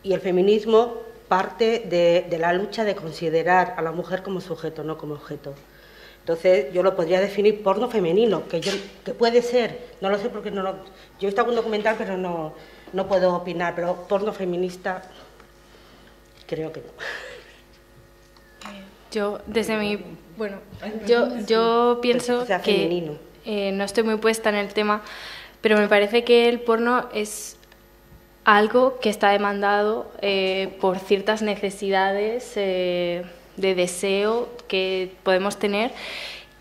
Y el feminismo parte de, de la lucha de considerar a la mujer como sujeto, no como objeto. Entonces, yo lo podría definir porno femenino, que, yo, que puede ser, no lo sé porque no lo... Yo he estado en un documental, pero no, no puedo opinar, pero porno feminista, creo que no. Yo, desde mi... Bueno, yo, yo pienso sea, que femenino. eh, no estoy muy puesta en el tema, pero me parece que el porno es algo que está demandado eh, por ciertas necesidades eh, de deseo que podemos tener.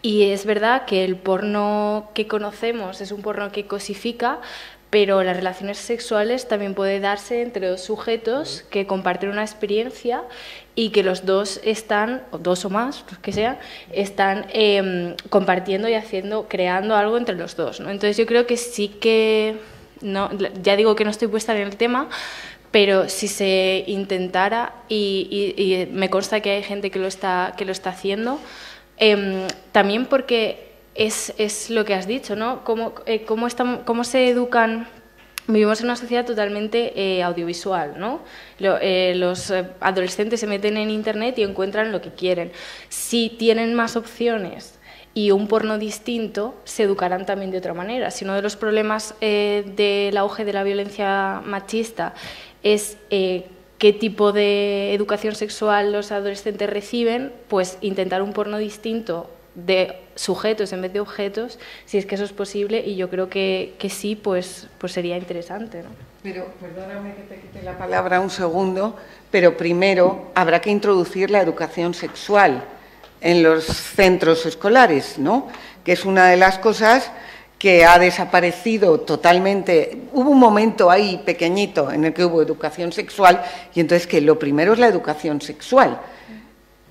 Y es verdad que el porno que conocemos es un porno que cosifica, pero las relaciones sexuales también puede darse entre dos sujetos que comparten una experiencia y que los dos están, o dos o más, los que sean, están eh, compartiendo y haciendo, creando algo entre los dos. ¿no? Entonces yo creo que sí que, no, ya digo que no estoy puesta en el tema, pero si se intentara, y, me consta que hay gente que lo está, que lo está haciendo, em, también porque es, es lo que has dicho, ¿no? Cómo, eh, cómo, cómo se educan Vivimos en una sociedad totalmente eh, audiovisual, ¿no? Eh, los adolescentes se meten en Internet y encuentran lo que quieren. Si tienen más opciones y un porno distinto, se educarán también de otra manera. Si uno de los problemas eh, del auge de la violencia machista es eh, qué tipo de educación sexual los adolescentes reciben, pues intentar un porno distinto de sujetos en vez de objetos, si es que eso es posible, y yo creo que, que sí, pues, pues sería interesante. Pero perdóname que te quite la palabra un segundo, pero primero habrá que introducir la educación sexual en los centros escolares, ¿no? Que es una de las cosas que ha desaparecido totalmente. Hubo un momento ahí pequeñito en el que hubo educación sexual y entonces que lo primero es la educación sexual.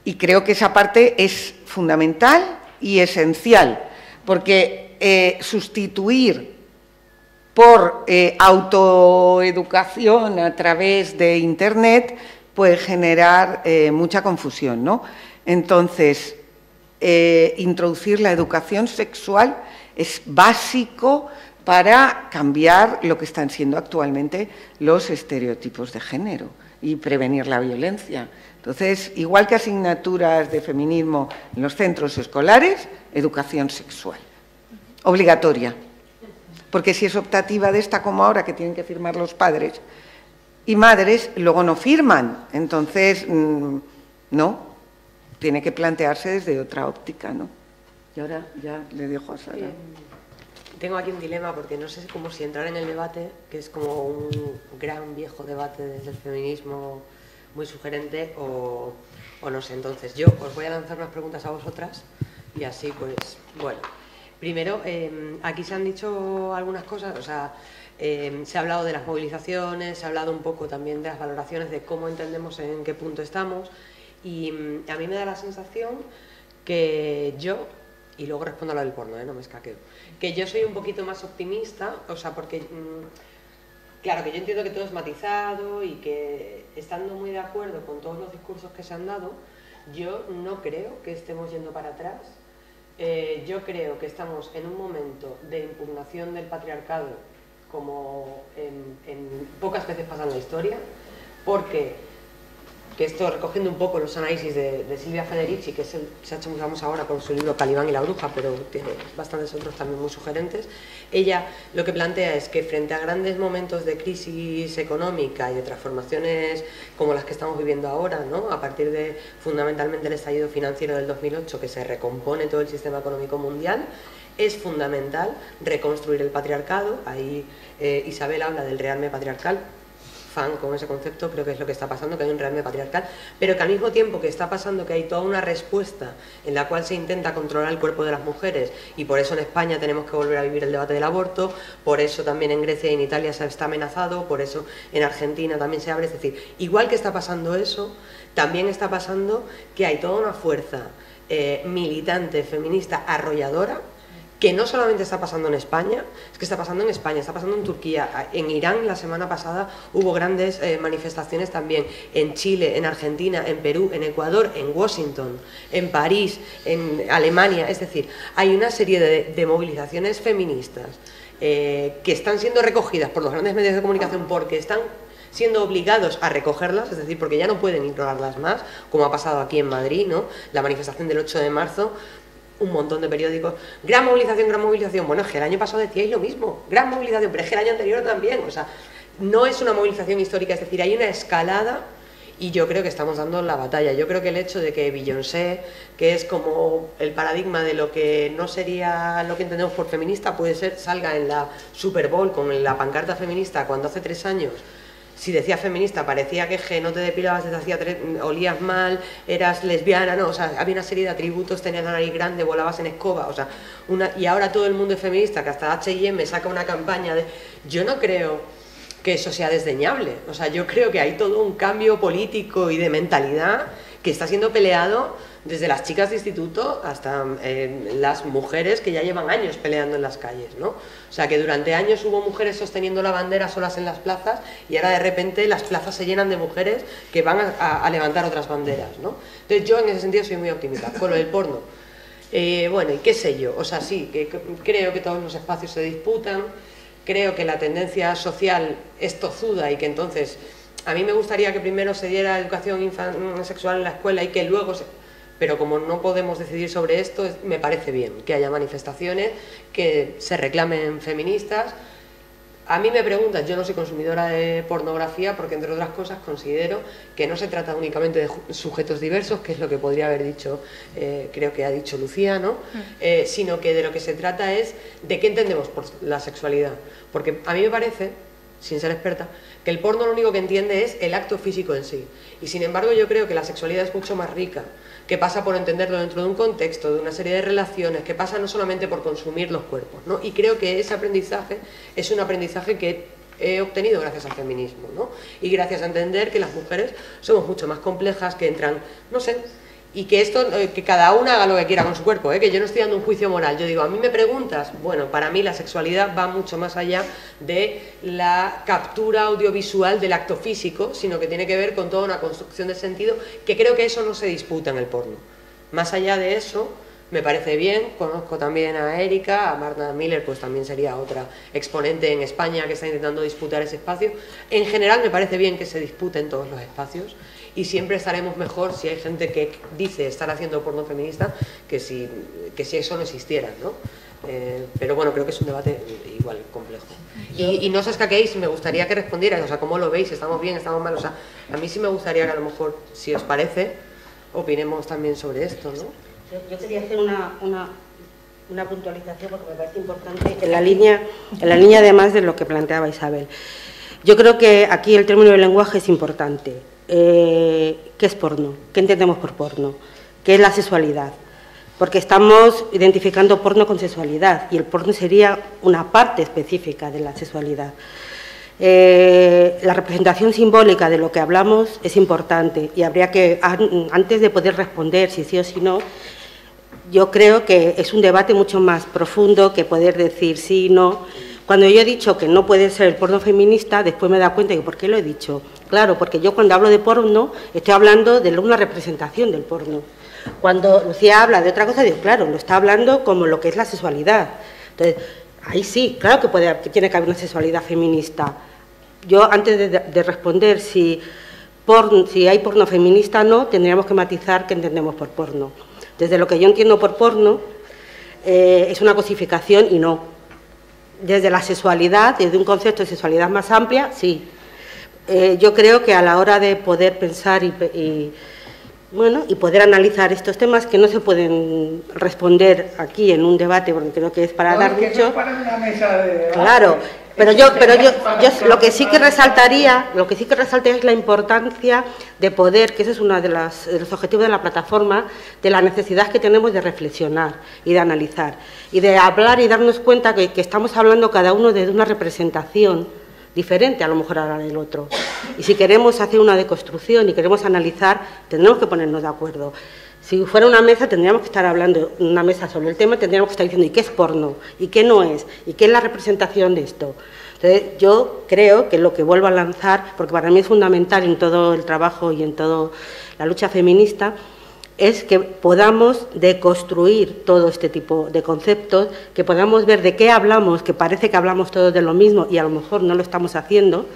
Y creo que esa parte es fundamental y esencial, porque eh, sustituir por eh, autoeducación a través de Internet puede generar eh, mucha confusión, ¿no? Entonces, eh, introducir la educación sexual es básico para cambiar lo que están siendo actualmente los estereotipos de género y prevenir la violencia. Entonces, igual que asignaturas de feminismo en los centros escolares, educación sexual, obligatoria. Porque si es optativa de esta como ahora, que tienen que firmar los padres y madres, luego no firman. Entonces, mm, no, tiene que plantearse desde otra óptica, ¿no? Y ahora ya le dejo a Sara. Tengo aquí un dilema porque no sé cómo si entrar en el debate, que es como un gran viejo debate desde el feminismo muy sugerente, o, no sé. Entonces, yo os voy a lanzar unas preguntas a vosotras y así, pues, bueno. Primero, eh, aquí se han dicho algunas cosas, o sea, eh, se ha hablado de las movilizaciones, se ha hablado un poco también de las valoraciones de cómo entendemos en qué punto estamos, y mm, a mí me da la sensación que yo, y luego respondo a lo del porno, ¿eh? no me escaqueo, que yo soy un poquito más optimista, o sea, porque, mm, claro, que yo entiendo que todo es matizado y que estando muy de acuerdo con todos los discursos que se han dado, yo no creo que estemos yendo para atrás. Eh, yo creo que estamos en un momento de impugnación del patriarcado como en, en pocas veces pasa en la historia, porque que esto recogiendo un poco los análisis de, Silvia Federici, que es se ha hecho muy ahora con su libro Calibán y la bruja, pero tiene bastantes otros también muy sugerentes, ella lo que plantea es que frente a grandes momentos de crisis económica y de transformaciones como las que estamos viviendo ahora, ¿no? a partir de fundamentalmente el estallido financiero del 2008, que se recompone todo el sistema económico mundial, es fundamental reconstruir el patriarcado, ahí eh, Isabel habla del realme patriarcal, fan con ese concepto, creo que es lo que está pasando, que hay un realme patriarcal, pero que al mismo tiempo que está pasando que hay toda una respuesta en la cual se intenta controlar el cuerpo de las mujeres y por eso en España tenemos que volver a vivir el debate del aborto, por eso también en Grecia y en Italia se está amenazado, por eso en Argentina también se abre, es decir, igual que está pasando eso, también está pasando que hay toda una fuerza eh, militante, feminista, arrolladora, que no solamente está pasando en España, es que está pasando en España, está pasando en Turquía, en Irán la semana pasada hubo grandes eh, manifestaciones también, en Chile, en Argentina, en Perú, en Ecuador, en Washington, en París, en Alemania, es decir, hay una serie de, movilizaciones feministas eh, que están siendo recogidas por los grandes medios de comunicación porque están siendo obligados a recogerlas, es decir, porque ya no pueden ignorarlas más, como ha pasado aquí en Madrid, ¿no? La manifestación del 8 de marzo, un montón de periódicos, gran movilización, gran movilización. Bueno, es que el año pasado decíais lo mismo, gran movilización, pero es que el año anterior también, o sea, no es una movilización histórica, es decir, hay una escalada y yo creo que estamos dando la batalla. Yo creo que el hecho de que Beyoncé, que es como el paradigma de lo que no sería lo que entendemos por feminista, puede ser, salga en la Super Bowl con la pancarta feminista cuando hace tres años si decías feminista parecía que no te depilabas desde hacía tres, olías mal, eras lesbiana, no, o sea, había una serie de atributos, tenías la nariz grande, volabas en escoba, o sea, una, y ahora todo el mundo es feminista, que hasta H&M saca una campaña de... Yo no creo que eso sea desdeñable, o sea, yo creo que hay todo un cambio político y de mentalidad que está siendo peleado desde las chicas de instituto hasta eh, las mujeres que ya llevan años peleando en las calles, ¿no? O sea, que durante años hubo mujeres sosteniendo la bandera solas en las plazas y ahora de repente las plazas se llenan de mujeres que van a, levantar otras banderas, ¿no? Entonces yo en ese sentido soy muy optimista. Con lo del porno, eh, bueno, y qué sé yo, o sea, sí, que, creo que todos los espacios se disputan, creo que la tendencia social es tozuda y que entonces a mí me gustaría que primero se diera educación sexual en la escuela y que luego se pero como no podemos decidir sobre esto, me parece bien que haya manifestaciones, que se reclamen feministas. A mí me preguntan, yo no soy consumidora de pornografía porque entre otras cosas considero que no se trata únicamente de sujetos diversos, que es lo que podría haber dicho, eh, creo que ha dicho Lucía, ¿no? Mm. Eh, sino que de lo que se trata es de qué entendemos por la sexualidad. Porque a mí me parece, sin ser experta, que el porno lo único que entiende es el acto físico en sí. Y sin embargo yo creo que la sexualidad es mucho más rica que pasa por entenderlo dentro de un contexto, de una serie de relaciones, que pasa no solamente por consumir los cuerpos. ¿no? Y creo que ese aprendizaje es un aprendizaje que he obtenido gracias al feminismo, ¿no? Y gracias a entender que las mujeres somos mucho más complejas, que entran, no sé, y que esto eh, que cada una haga lo que quiera con su cuerpo, ¿eh? que yo no estoy dando un juicio moral. Yo digo, a mí me preguntas, bueno, para mí la sexualidad va mucho más allá de la captura audiovisual del acto físico, sino que tiene que ver con toda una construcción de sentido, que creo que eso no se disputa en el porno. Más allá de eso, me parece bien, conozco también a Erika, a Marta Miller, pues también sería otra exponente en España que está intentando disputar ese espacio. En general me parece bien que se disputen todos los espacios y siempre estaremos mejor si hay gente que dice estar haciendo porno feminista que si, que si eso no existiera, ¿no? Eh, pero bueno, creo que es un debate igual complejo. Y, no os escaquéis, me gustaría que respondierais, o sea, ¿cómo lo veis? ¿Estamos bien? ¿Estamos mal? O sea, a mí sí me gustaría que a lo mejor, si os parece, opinemos también sobre esto, ¿no? Yo, quería hacer una, una, una, puntualización porque me parece importante en la línea, en la línea además de lo que planteaba Isabel. Yo creo que aquí el término del lenguaje es importante. Eh, qué es porno, qué entendemos por porno, qué es la sexualidad. Porque estamos identificando porno con sexualidad y el porno sería una parte específica de la sexualidad. Eh, la representación simbólica de lo que hablamos es importante y habría que, antes de poder responder si sí o si no, yo creo que es un debate mucho más profundo que poder decir sí o no cuando yo he dicho que no puede ser el porno feminista, después me da cuenta de por qué lo he dicho. Claro, porque yo cuando hablo de porno estoy hablando de una representación del porno. Cuando Lucía habla de otra cosa, digo, claro, lo está hablando como lo que es la sexualidad. Entonces, ahí sí, claro que, puede, tiene que haber una sexualidad feminista. Yo, antes de, responder si, si hay porno feminista o no, tendríamos que matizar qué entendemos por porno. Desde lo que yo entiendo por porno, eh, es una cosificación y no desde la sexualidad, desde un concepto de sexualidad más amplia, sí. Eh, yo creo que a la hora de poder pensar y, bueno, y poder analizar estos temas que no se pueden responder aquí en un debate, porque creo que es para dar mucho. Claro, pero yo, pero yo, yo, lo que sí que resaltaría, lo que sí que resaltaría es la importancia de poder, que ese es uno de, los objetivos de la plataforma, de la necesidad que tenemos de reflexionar y de analizar y de hablar y darnos cuenta que, que estamos hablando cada uno de una representación diferente a lo mejor a la del otro. Y si queremos hacer una deconstrucción y queremos analizar, tendremos que ponernos de acuerdo. Si fuera una mesa, tendríamos que estar hablando, una mesa sobre el tema, tendríamos que estar diciendo, ¿y qué es porno? ¿Y qué no es? ¿Y qué es la representación de esto? Entonces, yo creo que lo que vuelvo a lanzar, porque para mí es fundamental en todo el trabajo y en toda la lucha feminista, es que podamos deconstruir todo este tipo de conceptos, que podamos ver de qué hablamos, que parece que hablamos todos de lo mismo y a lo mejor no lo estamos haciendo,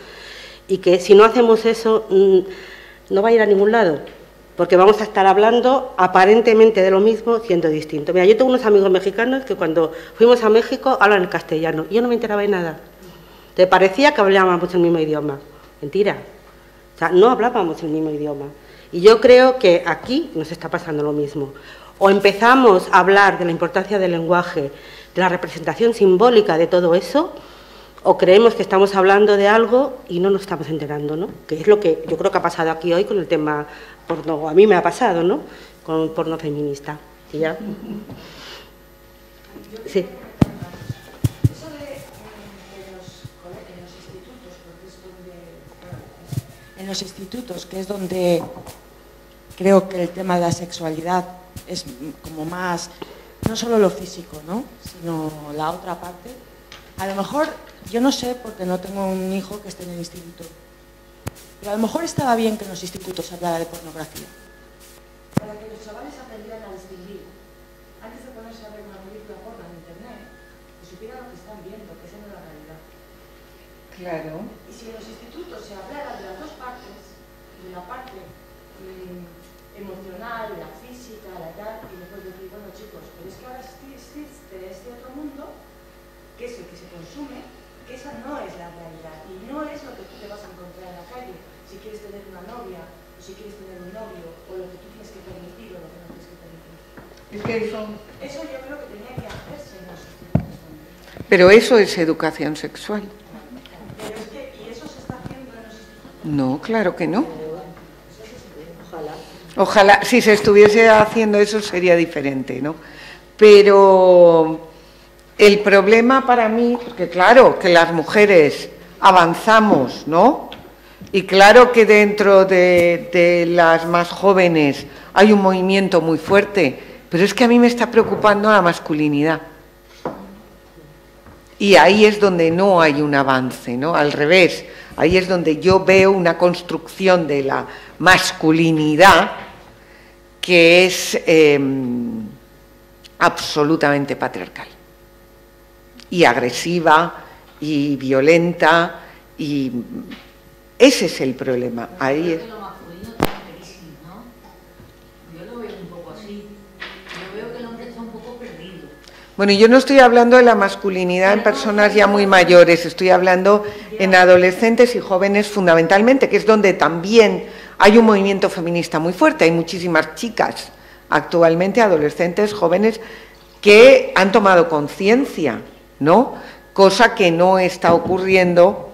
y que si no hacemos eso mm, no va a ir a ningún lado porque vamos a estar hablando aparentemente de lo mismo siendo distinto. Mira, yo tengo unos amigos mexicanos que cuando fuimos a México hablan el castellano yo no me enteraba de nada. Te parecía que hablábamos el mismo idioma. Mentira. O sea, no hablábamos el mismo idioma. Y yo creo que aquí nos está pasando lo mismo. O empezamos a hablar de la importancia del lenguaje, de la representación simbólica de todo eso, o creemos que estamos hablando de algo y no nos estamos enterando, ¿no? Que es lo que yo creo que ha pasado aquí hoy con el tema porno, a mí me ha pasado, ¿no? Con porno feminista. ¿Sí ya? Sí. En los institutos, que es donde creo que el tema de la sexualidad es como más, no solo lo físico, ¿no? sino la otra parte. A lo mejor, yo no sé porque no tengo un hijo que esté en el instituto, pero a lo mejor estaba bien que en los institutos se hablara de pornografía. Para que los chavales aprendieran a distinguir. Antes de ponerse a ver una película porno en internet, que supieran lo que están viendo, que esa no es la realidad. Claro. Y si en los institutos se hablara de las dos partes, de la parte eh, emocional, la física, la tal, y después decir, bueno chicos, pero es que ahora existe este otro mundo, que es el que se consume, esa no es la realidad y no es lo que tú te vas a encontrar en la calle si quieres tener una novia o si quieres tener un novio o lo que tú tienes que permitir o lo que no tienes que permitir. Es que eso... Eso yo creo que tenía que hacerse en los Pero eso es educación sexual. Pero es que, ¿y eso se está haciendo en los institutos? No, claro que no. Ojalá. Ojalá, si se estuviese haciendo eso sería diferente, ¿no? Pero el problema para mí, porque claro, que las mujeres avanzamos, ¿no? Y claro que dentro de, las más jóvenes hay un movimiento muy fuerte, pero es que a mí me está preocupando la masculinidad. Y ahí es donde no hay un avance, ¿no? Al revés, ahí es donde yo veo una construcción de la masculinidad que es em, absolutamente patriarcal y agresiva y violenta y ese es el problema. Ahí es. Bueno, yo no estoy hablando de la masculinidad en personas ya muy mayores, estoy hablando en adolescentes y jóvenes fundamentalmente, que es donde también hay un movimiento feminista muy fuerte. Hay muchísimas chicas actualmente, adolescentes, jóvenes, que han tomado conciencia, ¿no? Cosa que no está ocurriendo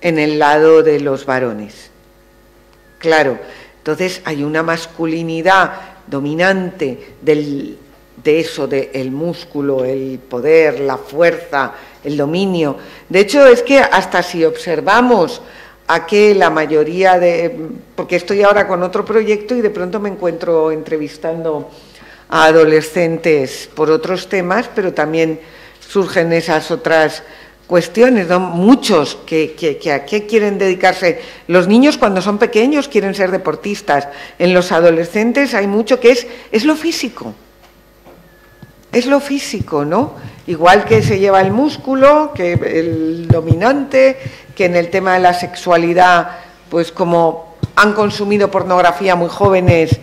en el lado de los varones. Claro, entonces hay una masculinidad dominante del, de eso, del músculo, el poder, la fuerza, el dominio. De hecho, es que hasta si observamos a que la mayoría de... porque estoy ahora con otro proyecto y de pronto me encuentro entrevistando a adolescentes por otros temas, pero también surgen esas otras cuestiones, muchos que, que, a qué quieren dedicarse. Los niños cuando son pequeños quieren ser deportistas, en los adolescentes hay mucho que es, es lo físico, es lo físico, ¿no? Igual que se lleva el músculo, que el dominante, que en el tema de la sexualidad, pues como han consumido pornografía muy jóvenes,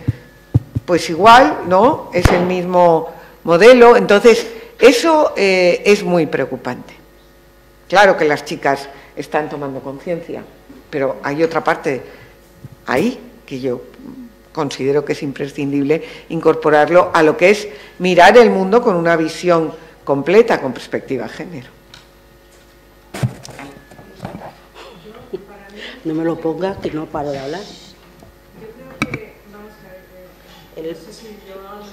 pues igual, ¿no? Es el mismo modelo. Entonces, eso eh, es muy preocupante. Claro que las chicas están tomando conciencia, pero hay otra parte ahí que yo considero que es imprescindible incorporarlo a lo que es mirar el mundo con una visión completa, con perspectiva de género. No me lo pongas, que no paro de hablar.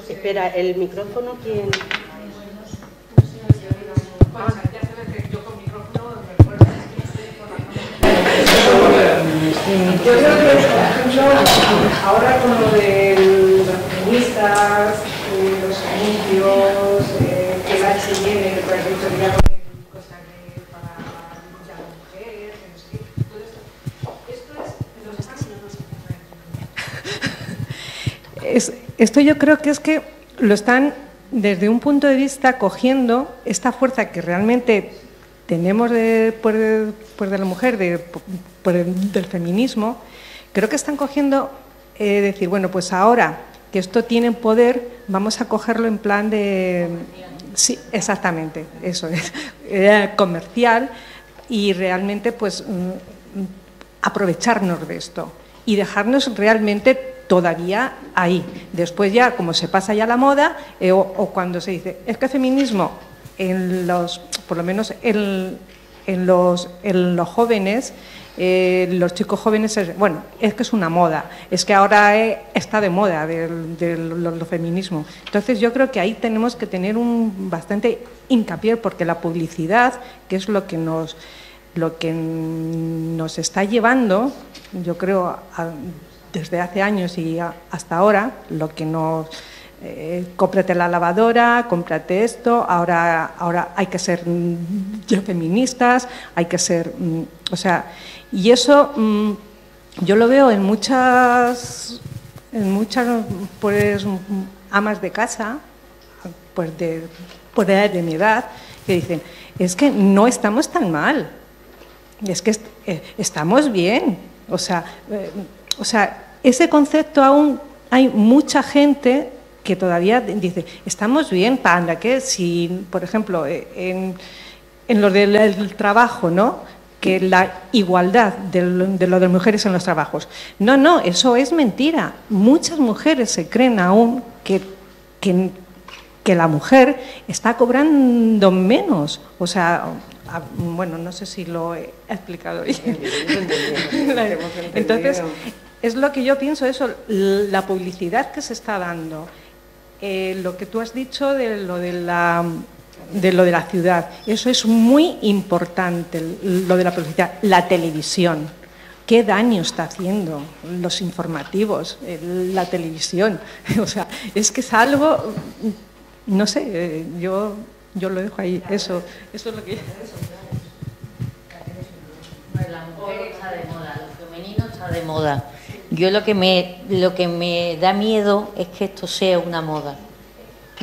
espera, el micrófono, ¿quién? Yo creo que, por ejemplo, ahora con lo del feministas, eh, los anuncios, que la H&M, por ejemplo, ya poner cosas de- para la mujer, no sé qué, todo esto. Esto es, los esto yo creo que es que lo están desde un punto de vista cogiendo esta fuerza que realmente tenemos de, por, por de la mujer, de, por el- del feminismo, creo que están cogiendo, eh, decir, bueno, pues ahora que esto tiene poder, vamos a cogerlo en plan de... Sí, exactamente, eso es, eh, comercial y realmente pues mm, aprovecharnos de esto y dejarnos realmente todavía ahí. Después ya, como se pasa ya la moda, eh, o, cuando se dice, es que feminismo, en los, por lo menos en, los, en los jóvenes, eh, los chicos jóvenes, es- bueno, es que es una moda, es que ahora eh, está de moda del, lo feminismo. Entonces yo creo que ahí tenemos que tener un bastante hincapié porque la publicidad, que es lo que nos lo que nos está llevando, yo creo, a- desde hace años y hasta ahora, lo que nos... eh, cómprate la lavadora, cómprate esto, ahora, ahora hay que ser mm, feministas, hay que ser... mm, o sea, y eso mm, yo lo veo en muchas, en muchas pues, amas de casa, pues de, pues de, de mi edad, que dicen, es que no estamos tan mal, es que eh, estamos bien. O sea, eh, o sea, ese concepto aún hay mucha gente que todavía dice, estamos bien, panda, que si, por ejemplo, eh, en, en lo del el trabajo, ¿no? que la igualdad de lo de mujeres en los trabajos. No, no, eso es mentira. Muchas mujeres se creen aún que, que, que la mujer está cobrando menos. O sea, bueno, no sé si lo he explicado bien. Entonces, es lo que yo pienso, eso, la publicidad que se está dando, eh, lo que tú has dicho de lo de la de lo de la ciudad, eso es muy importante, lo de la publicidad, la televisión. ¿Qué daño está haciendo los informativos, el- la televisión? O sea, es que es algo, no sé, eh, yo, yo lo dejo ahí, eso, eso es lo que... La está de moda, lo femenino está de moda. Yo lo que me lo que me da miedo es que esto sea una moda.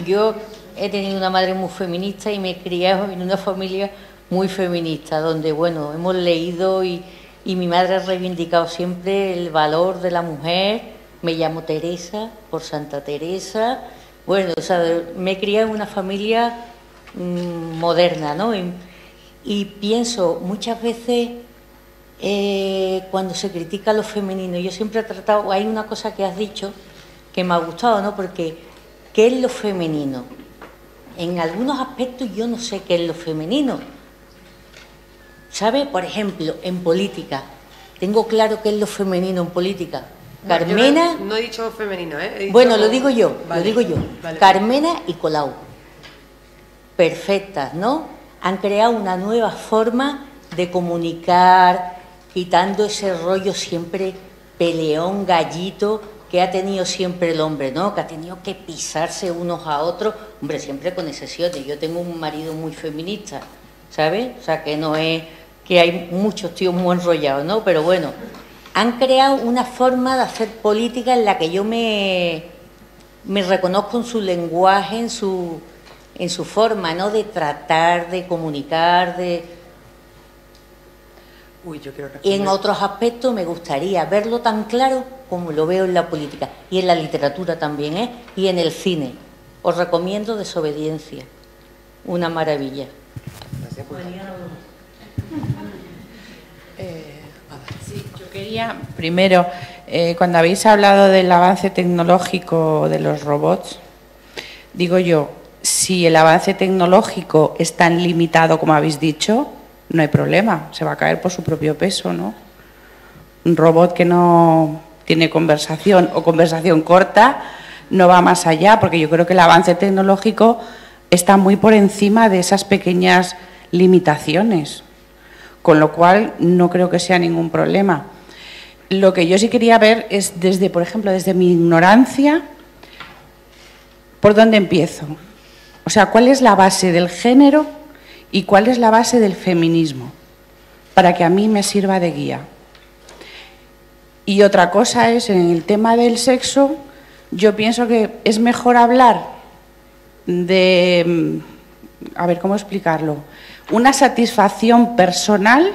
Yo he tenido una madre muy feminista y me he criado en una familia muy feminista, donde bueno, hemos leído y, y mi madre ha reivindicado siempre el valor de la mujer. Me llamo Teresa, por Santa Teresa. Bueno, o sea, me he criado en una familia moderna, ¿no? Y, y pienso muchas veces eh, cuando se critica lo femenino, yo siempre he tratado, hay una cosa que has dicho que me ha gustado, ¿no? Porque, ¿qué es lo femenino? En algunos aspectos yo no sé qué es lo femenino. ¿Sabe? Por ejemplo, en política. Tengo claro qué es lo femenino en política. Carmena, No, no he dicho femenino, ¿eh? He dicho- bueno, lo digo yo, Vale, lo digo yo. vale. Carmena y Colau. Perfectas, ¿no? Han creado una nueva forma de comunicar, quitando ese rollo siempre peleón, gallito que ha tenido siempre el hombre, ¿no? Que ha tenido que pisarse unos a otros, hombre, siempre con excepciones. Yo tengo un marido muy feminista, ¿sabes? O sea, que no es que hay muchos tíos muy enrollados, ¿no? Pero bueno, han creado una forma de hacer política en la que yo me, me reconozco en su lenguaje, en su, en su forma, ¿no? De tratar, de comunicar, de... Uy, yo quiero Y en responder. otros aspectos me gustaría verlo tan claro como lo veo en la política y en la literatura también, ¿eh? Y en el cine. Os recomiendo Desobediencia, una maravilla. Sí, yo quería, primero, eh, cuando habéis hablado del avance tecnológico de los robots, digo yo, si el avance tecnológico es tan limitado como habéis dicho, no hay problema, se va a caer por su propio peso, ¿no? Un robot que no tiene conversación o conversación corta no va más allá, porque yo creo que el avance tecnológico está muy por encima de esas pequeñas limitaciones, con lo cual no creo que sea ningún problema. Lo que yo sí quería ver es desde, por ejemplo, desde mi ignorancia, ¿Por dónde empiezo? O sea, ¿cuál es la base del género y cuál es la base del feminismo? Para que a mí me sirva de guía. Y otra cosa es, en el tema del sexo, yo pienso que es mejor hablar de, a ver, ¿cómo explicarlo? Una satisfacción personal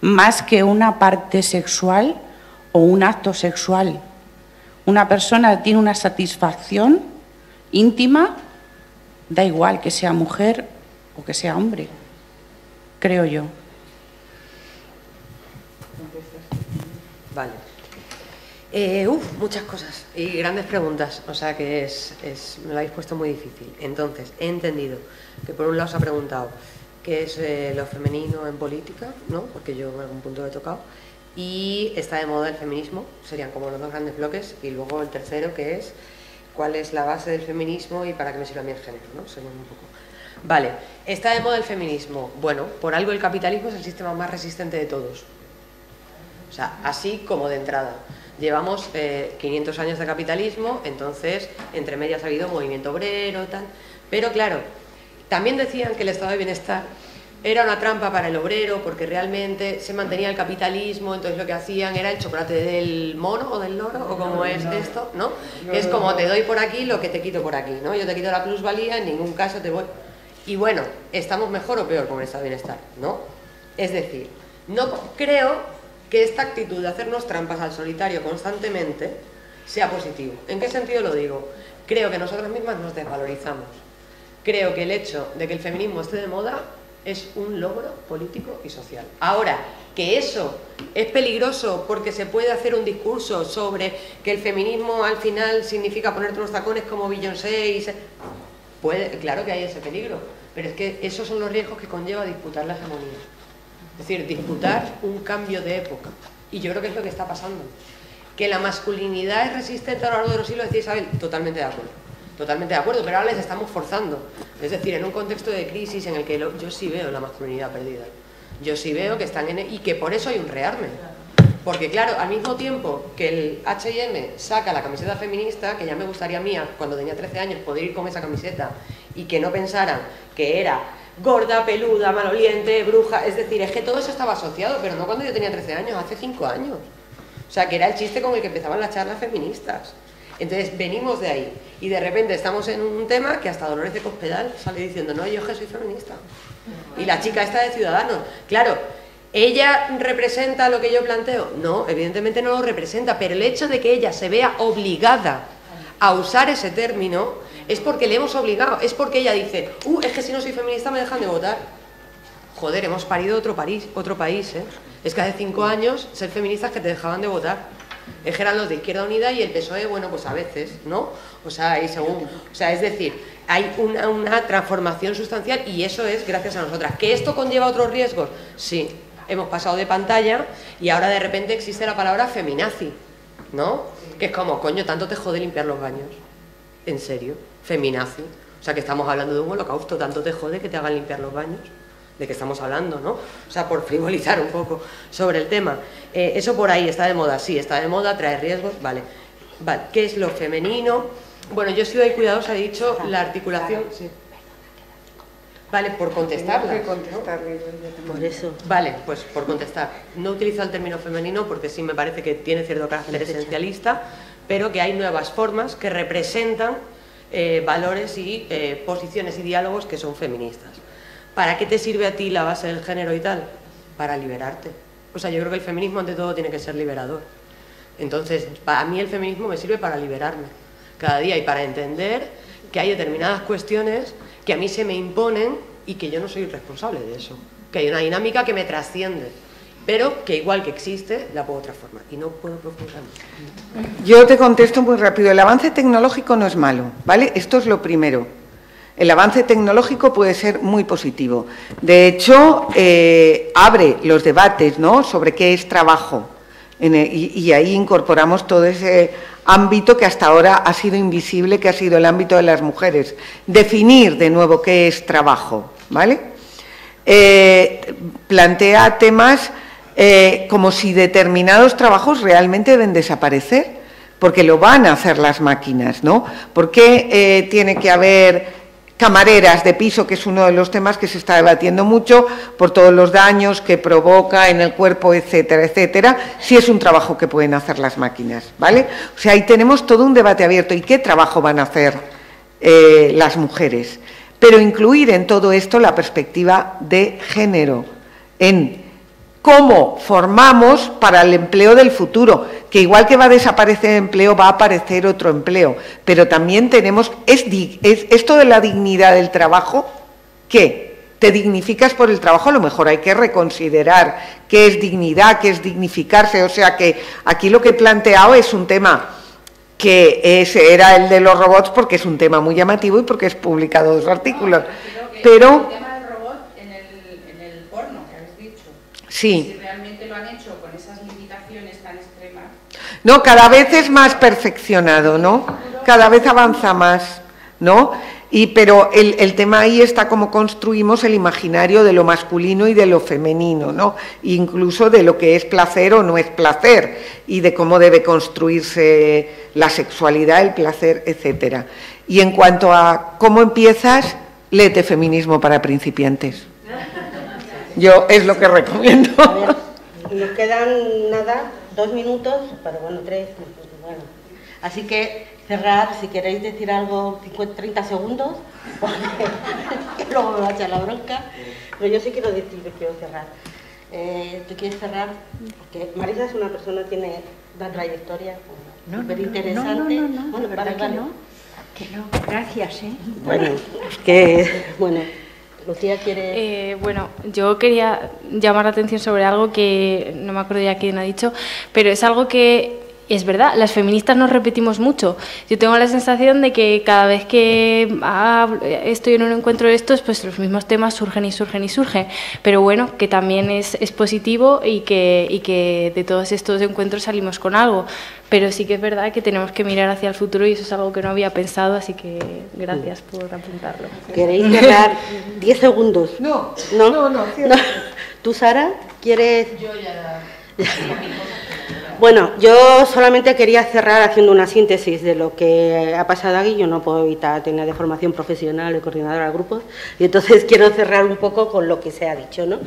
más que una parte sexual o un acto sexual. Una persona tiene una satisfacción íntima, da igual que sea mujer o que sea hombre, creo yo. Vale. Eh, uf, muchas cosas y grandes preguntas, o sea que es, me lo habéis puesto muy difícil. Entonces, he entendido que por un lado se ha preguntado qué es eh, lo femenino en política, ¿no? porque yo en algún punto lo he tocado, y está de moda el feminismo, serían como los dos grandes bloques, y luego el tercero que es cuál es la base del feminismo y para qué me sirve a mí el género, ¿no? Serían un poco. Vale, está de moda el feminismo. Bueno, por algo el capitalismo es el sistema más resistente de todos. O sea, así como de entrada. Llevamos eh, 500 años de capitalismo, entonces entre medias ha habido movimiento obrero, tal. Pero claro, también decían que el estado de bienestar era una trampa para el obrero porque realmente se mantenía el capitalismo, entonces lo que hacían era el chocolate del mono o del loro, o como es esto, ¿no? Es como te doy por aquí lo que te quito por aquí, ¿no? Yo te quito la plusvalía, en ningún caso te voy... Y bueno, ¿estamos mejor o peor con el estado de bienestar? ¿No? Es decir, no creo que esta actitud de hacernos trampas al solitario constantemente sea positivo. ¿En qué sentido lo digo? Creo que nosotras mismas nos desvalorizamos. Creo que el hecho de que el feminismo esté de moda es un logro político y social. Ahora, que eso es peligroso porque se puede hacer un discurso sobre que el feminismo al final significa ponerte unos tacones como Beyoncé y se... puede, claro que hay ese peligro, pero es que esos son los riesgos que conlleva disputar la hegemonía. Es decir, disputar un cambio de época. Y yo creo que es lo que está pasando. Que la masculinidad es resistente a lo largo de los siglos, decía Isabel, totalmente de acuerdo. Totalmente de acuerdo, pero ahora les estamos forzando. Es decir, en un contexto de crisis en el que yo sí veo la masculinidad perdida. Yo sí veo que están en... y que por eso hay un rearme. Porque claro, al mismo tiempo que el H&M saca la camiseta feminista, que ya me gustaría a mí, cuando tenía 13 años, poder ir con esa camiseta y que no pensaran que era gorda, peluda, maloliente, bruja, es decir, es que todo eso estaba asociado, pero no cuando yo tenía 13 años, hace 5 años. O sea, que era el chiste con el que empezaban las charlas feministas. Entonces venimos de ahí y de repente estamos en un tema que hasta Dolores de Cospedal sale diciendo, no, yo que soy feminista. Y la chica está de Ciudadanos. Claro, ¿ella representa lo que yo planteo? No, evidentemente no lo representa, pero el hecho de que ella se vea obligada a usar ese término es porque le hemos obligado, es porque ella dice, uh, es que si no soy feminista me dejan de votar. Joder, hemos parido otro, país, otro país, ¿eh? Es que hace cinco años ser feministas que te dejaban de votar. Eran los de Izquierda Unida y el PSOE, bueno, pues a veces, ¿no? O sea, y según, o sea, es decir, hay una, una transformación sustancial y eso es gracias a nosotras. ¿Que esto conlleva otros riesgos? Sí, hemos pasado de pantalla y ahora de repente existe la palabra feminazi, ¿no? Que es como, coño, tanto te jode limpiar los baños. ¿En serio? Feminazi. O sea, que estamos hablando de un holocausto, tanto te jode que te hagan limpiar los baños. ¿De qué estamos hablando, no? O sea, por frivolizar un poco sobre el tema. Eh, eso por ahí está de moda, sí, está de moda, trae riesgos, vale. vale. ¿Qué es lo femenino? Bueno, yo he sido ahí cuidadosa, he dicho la articulación. Sí. Vale, por contestarla. Por eso. Vale, pues por contestar. No utilizo el término femenino porque sí me parece que tiene cierto carácter esencialista, pero que hay nuevas formas que representan eh, valores y eh, posiciones y diálogos que son feministas. ¿Para qué te sirve a ti la base del género y tal? Para liberarte. O sea, yo creo que el feminismo ante todo tiene que ser liberador. Entonces, para mí el feminismo me sirve para liberarme cada día y para entender que hay determinadas cuestiones que a mí se me imponen y que yo no soy responsable de eso. Que hay una dinámica que me trasciende, pero que igual que existe, la puedo transformar y no puedo profundizar. Yo te contesto muy rápido. El avance tecnológico no es malo, ¿vale? Esto es lo primero. El avance tecnológico puede ser muy positivo. De hecho, eh, abre los debates ¿no? sobre qué es trabajo. Y, ahí incorporamos todo ese ámbito que hasta ahora ha sido invisible, que ha sido el ámbito de las mujeres. Definir de nuevo qué es trabajo. ¿vale? Eh, plantea temas eh, como si determinados trabajos realmente deben desaparecer porque lo van a hacer las máquinas, ¿no? ¿Por qué tiene que haber camareras de piso, que es uno de los temas que se está debatiendo mucho por todos los daños que provoca en el cuerpo, etcétera, etcétera, si es un trabajo que pueden hacer las máquinas, ¿vale? O sea, ahí tenemos todo un debate abierto. ¿Y qué trabajo van a hacer eh, las mujeres? Pero incluir en todo esto la perspectiva de género, en cómo formamos para el empleo del futuro, que igual que va a desaparecer empleo, va a aparecer otro empleo. Pero también tenemos, es, esto de la dignidad del trabajo, ¿qué? Te dignificas por el trabajo, a lo mejor hay que reconsiderar qué es dignidad, qué es dignificarse. O sea que aquí lo que he planteado es un tema que ese era el de los robots porque es un tema muy llamativo y porque es publicado dos artículos. Pero Sí. Si realmente lo han hecho con esas limitaciones tan extremas. No, cada vez es más perfeccionado, ¿no? Cada vez avanza más, ¿no? Y, pero el, el, tema ahí está cómo construimos el imaginario de lo masculino y de lo femenino, ¿no? Incluso de lo que es placer o no es placer y de cómo debe construirse la sexualidad, el placer, etcétera. Y en cuanto a cómo empiezas, léete Feminismo para principiantes. Yo es lo que recomiendo. A ver, nos quedan nada, dos minutos, pero bueno, tres. Bueno. Así que cerrar, si queréis decir algo, 50, 30 segundos, porque luego me va a echar la bronca. Pero yo sí quiero decir que quiero cerrar. Eh, ¿Tú quieres cerrar? Porque Marisa es una persona que tiene una trayectoria súper interesante. No, no, no, bueno, ¿verdad que no? Que no, gracias, ¿eh? Bueno, es que, bueno. Lucía quiere. Eh, bueno, yo quería llamar la atención sobre algo que no me acuerdo ya quién ha dicho, pero es algo que es verdad, las feministas nos repetimos mucho. Yo tengo la sensación de que cada vez que ah, estoy en un encuentro de estos, pues los mismos temas surgen y surgen y surgen. Pero bueno, que también es, es positivo y que, y que de todos estos encuentros salimos con algo. Pero sí que es verdad que tenemos que mirar hacia el futuro y eso es algo que no había pensado, así que gracias por apuntarlo. ¿Queréis cerrar 10 segundos? No, no, no. no, ¿Tú, Sara, quieres...? Yo ya... Bueno, yo solamente quería cerrar haciendo una síntesis de lo que ha pasado aquí. Yo no puedo evitar tener de formación profesional y coordinadora de grupos, y entonces quiero cerrar un poco con lo que se ha dicho. ¿no?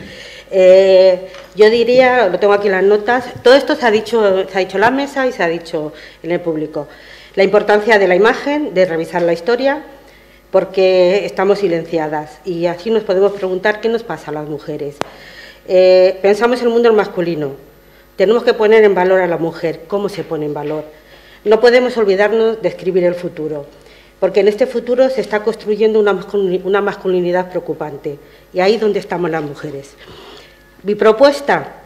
Eh, yo diría, lo tengo aquí en las notas, todo esto se ha, dicho, se ha dicho en la mesa y se ha dicho en el público. La importancia de la imagen, de revisar la historia, porque estamos silenciadas y así nos podemos preguntar qué nos pasa a las mujeres. Eh, pensamos en el mundo masculino, tenemos que poner en valor a la mujer, cómo se pone en valor. No podemos olvidarnos de escribir el futuro, porque en este futuro se está construyendo una masculinidad preocupante y ahí es donde estamos las mujeres. Mi propuesta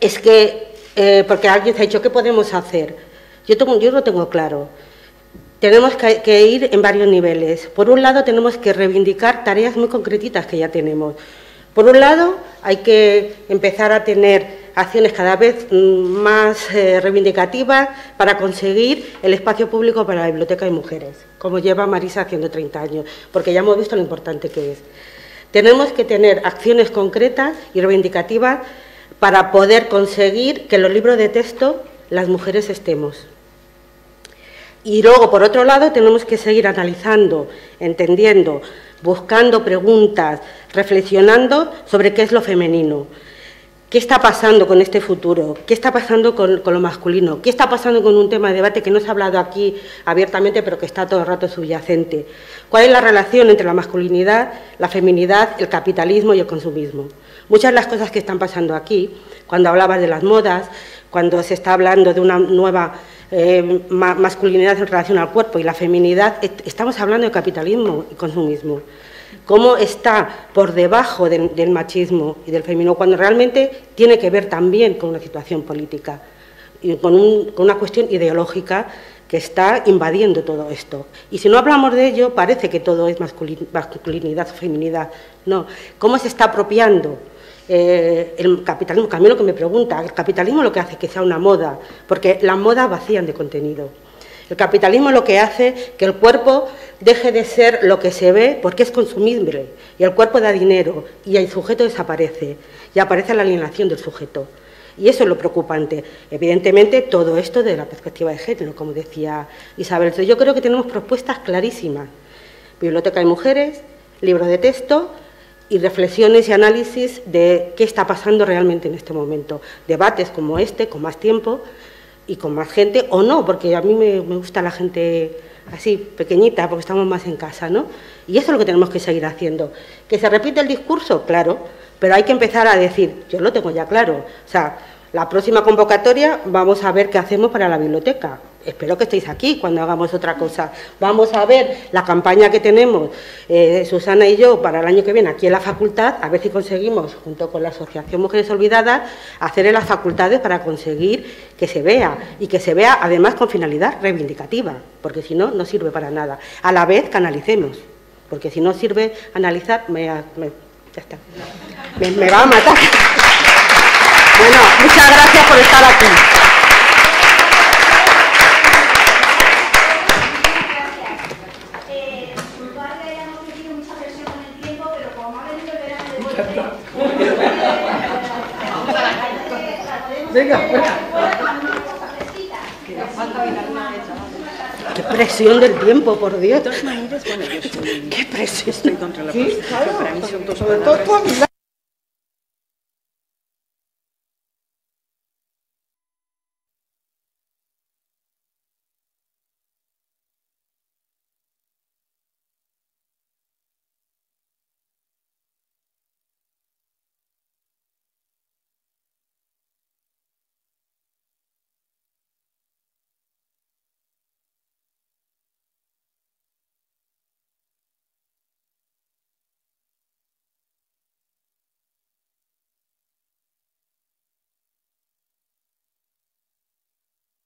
es que, eh, porque alguien se ha dicho, ¿qué podemos hacer? Yo, tengo, yo lo tengo claro. Tenemos que, que ir en varios niveles. Por un lado, tenemos que reivindicar tareas muy concretitas que ya tenemos. Por un lado, hay que empezar a tener acciones cada vez mm, más eh, reivindicativas para conseguir el espacio público para la biblioteca de mujeres, como lleva Marisa haciendo 30 años, porque ya hemos visto lo importante que es. Tenemos que tener acciones concretas y reivindicativas para poder conseguir que en los libros de texto las mujeres estemos. Y luego, por otro lado, tenemos que seguir analizando, entendiendo, buscando preguntas, reflexionando sobre qué es lo femenino. ¿Qué está pasando con este futuro? ¿Qué está pasando con, lo masculino? ¿Qué está pasando con un tema de debate que no se ha hablado aquí abiertamente, pero que está todo el rato subyacente? ¿Cuál es la relación entre la masculinidad, la feminidad, el capitalismo y el consumismo? Muchas de las cosas que están pasando aquí, cuando hablabas de las modas, cuando se está hablando de una nueva eh, masculinidad en relación al cuerpo y la feminidad, estamos hablando de capitalismo y consumismo cómo está por debajo del machismo y del feminismo, cuando realmente tiene que ver también con una situación política y con, una cuestión ideológica que está invadiendo todo esto. Y si no hablamos de ello, parece que todo es masculinidad o feminidad. No, ¿cómo se está apropiando eh, el capitalismo? A mí lo que me pregunta, el capitalismo lo que hace que sea una moda, porque las modas vacían de contenido. El capitalismo lo que hace que el cuerpo deje de ser lo que se ve porque es consumible y el cuerpo da dinero y el sujeto desaparece y aparece la alienación del sujeto. Y eso es lo preocupante. Evidentemente, todo esto de la perspectiva de género, como decía Isabel. Yo creo que tenemos propuestas clarísimas. Biblioteca de mujeres, libro de texto y reflexiones y análisis de qué está pasando realmente en este momento. Debates como este, con más tiempo y con más gente, o no, porque a mí me, me gusta la gente así, pequeñita, porque estamos más en casa, ¿no? Y eso es lo que tenemos que seguir haciendo. ¿Que se repite el discurso? Claro, pero hay que empezar a decir, yo lo tengo ya claro, o sea, la próxima convocatoria vamos a ver qué hacemos para la biblioteca. Espero que estéis aquí cuando hagamos otra cosa. Vamos a ver la campaña que tenemos eh, Susana y yo para el año que viene aquí en la facultad, a ver si conseguimos, junto con la Asociación Mujeres Olvidadas, hacer en las facultades para conseguir que se vea y que se vea además con finalidad reivindicativa, porque si no, no sirve para nada. A la vez canalicemos, porque si no sirve analizar, me, ya está. Me va a matar. Bueno, muchas gracias por estar aquí. Eh, disculpad que hayamos tenido mucha presión con el tiempo, pero como ha venido el verano de golpe, Venga, Qué presión del tiempo, por Dios. De todas maneras, bueno, yo estoy, Qué presión. estoy contra la Sí, prostitución, claro. para mí son dos Sobre todo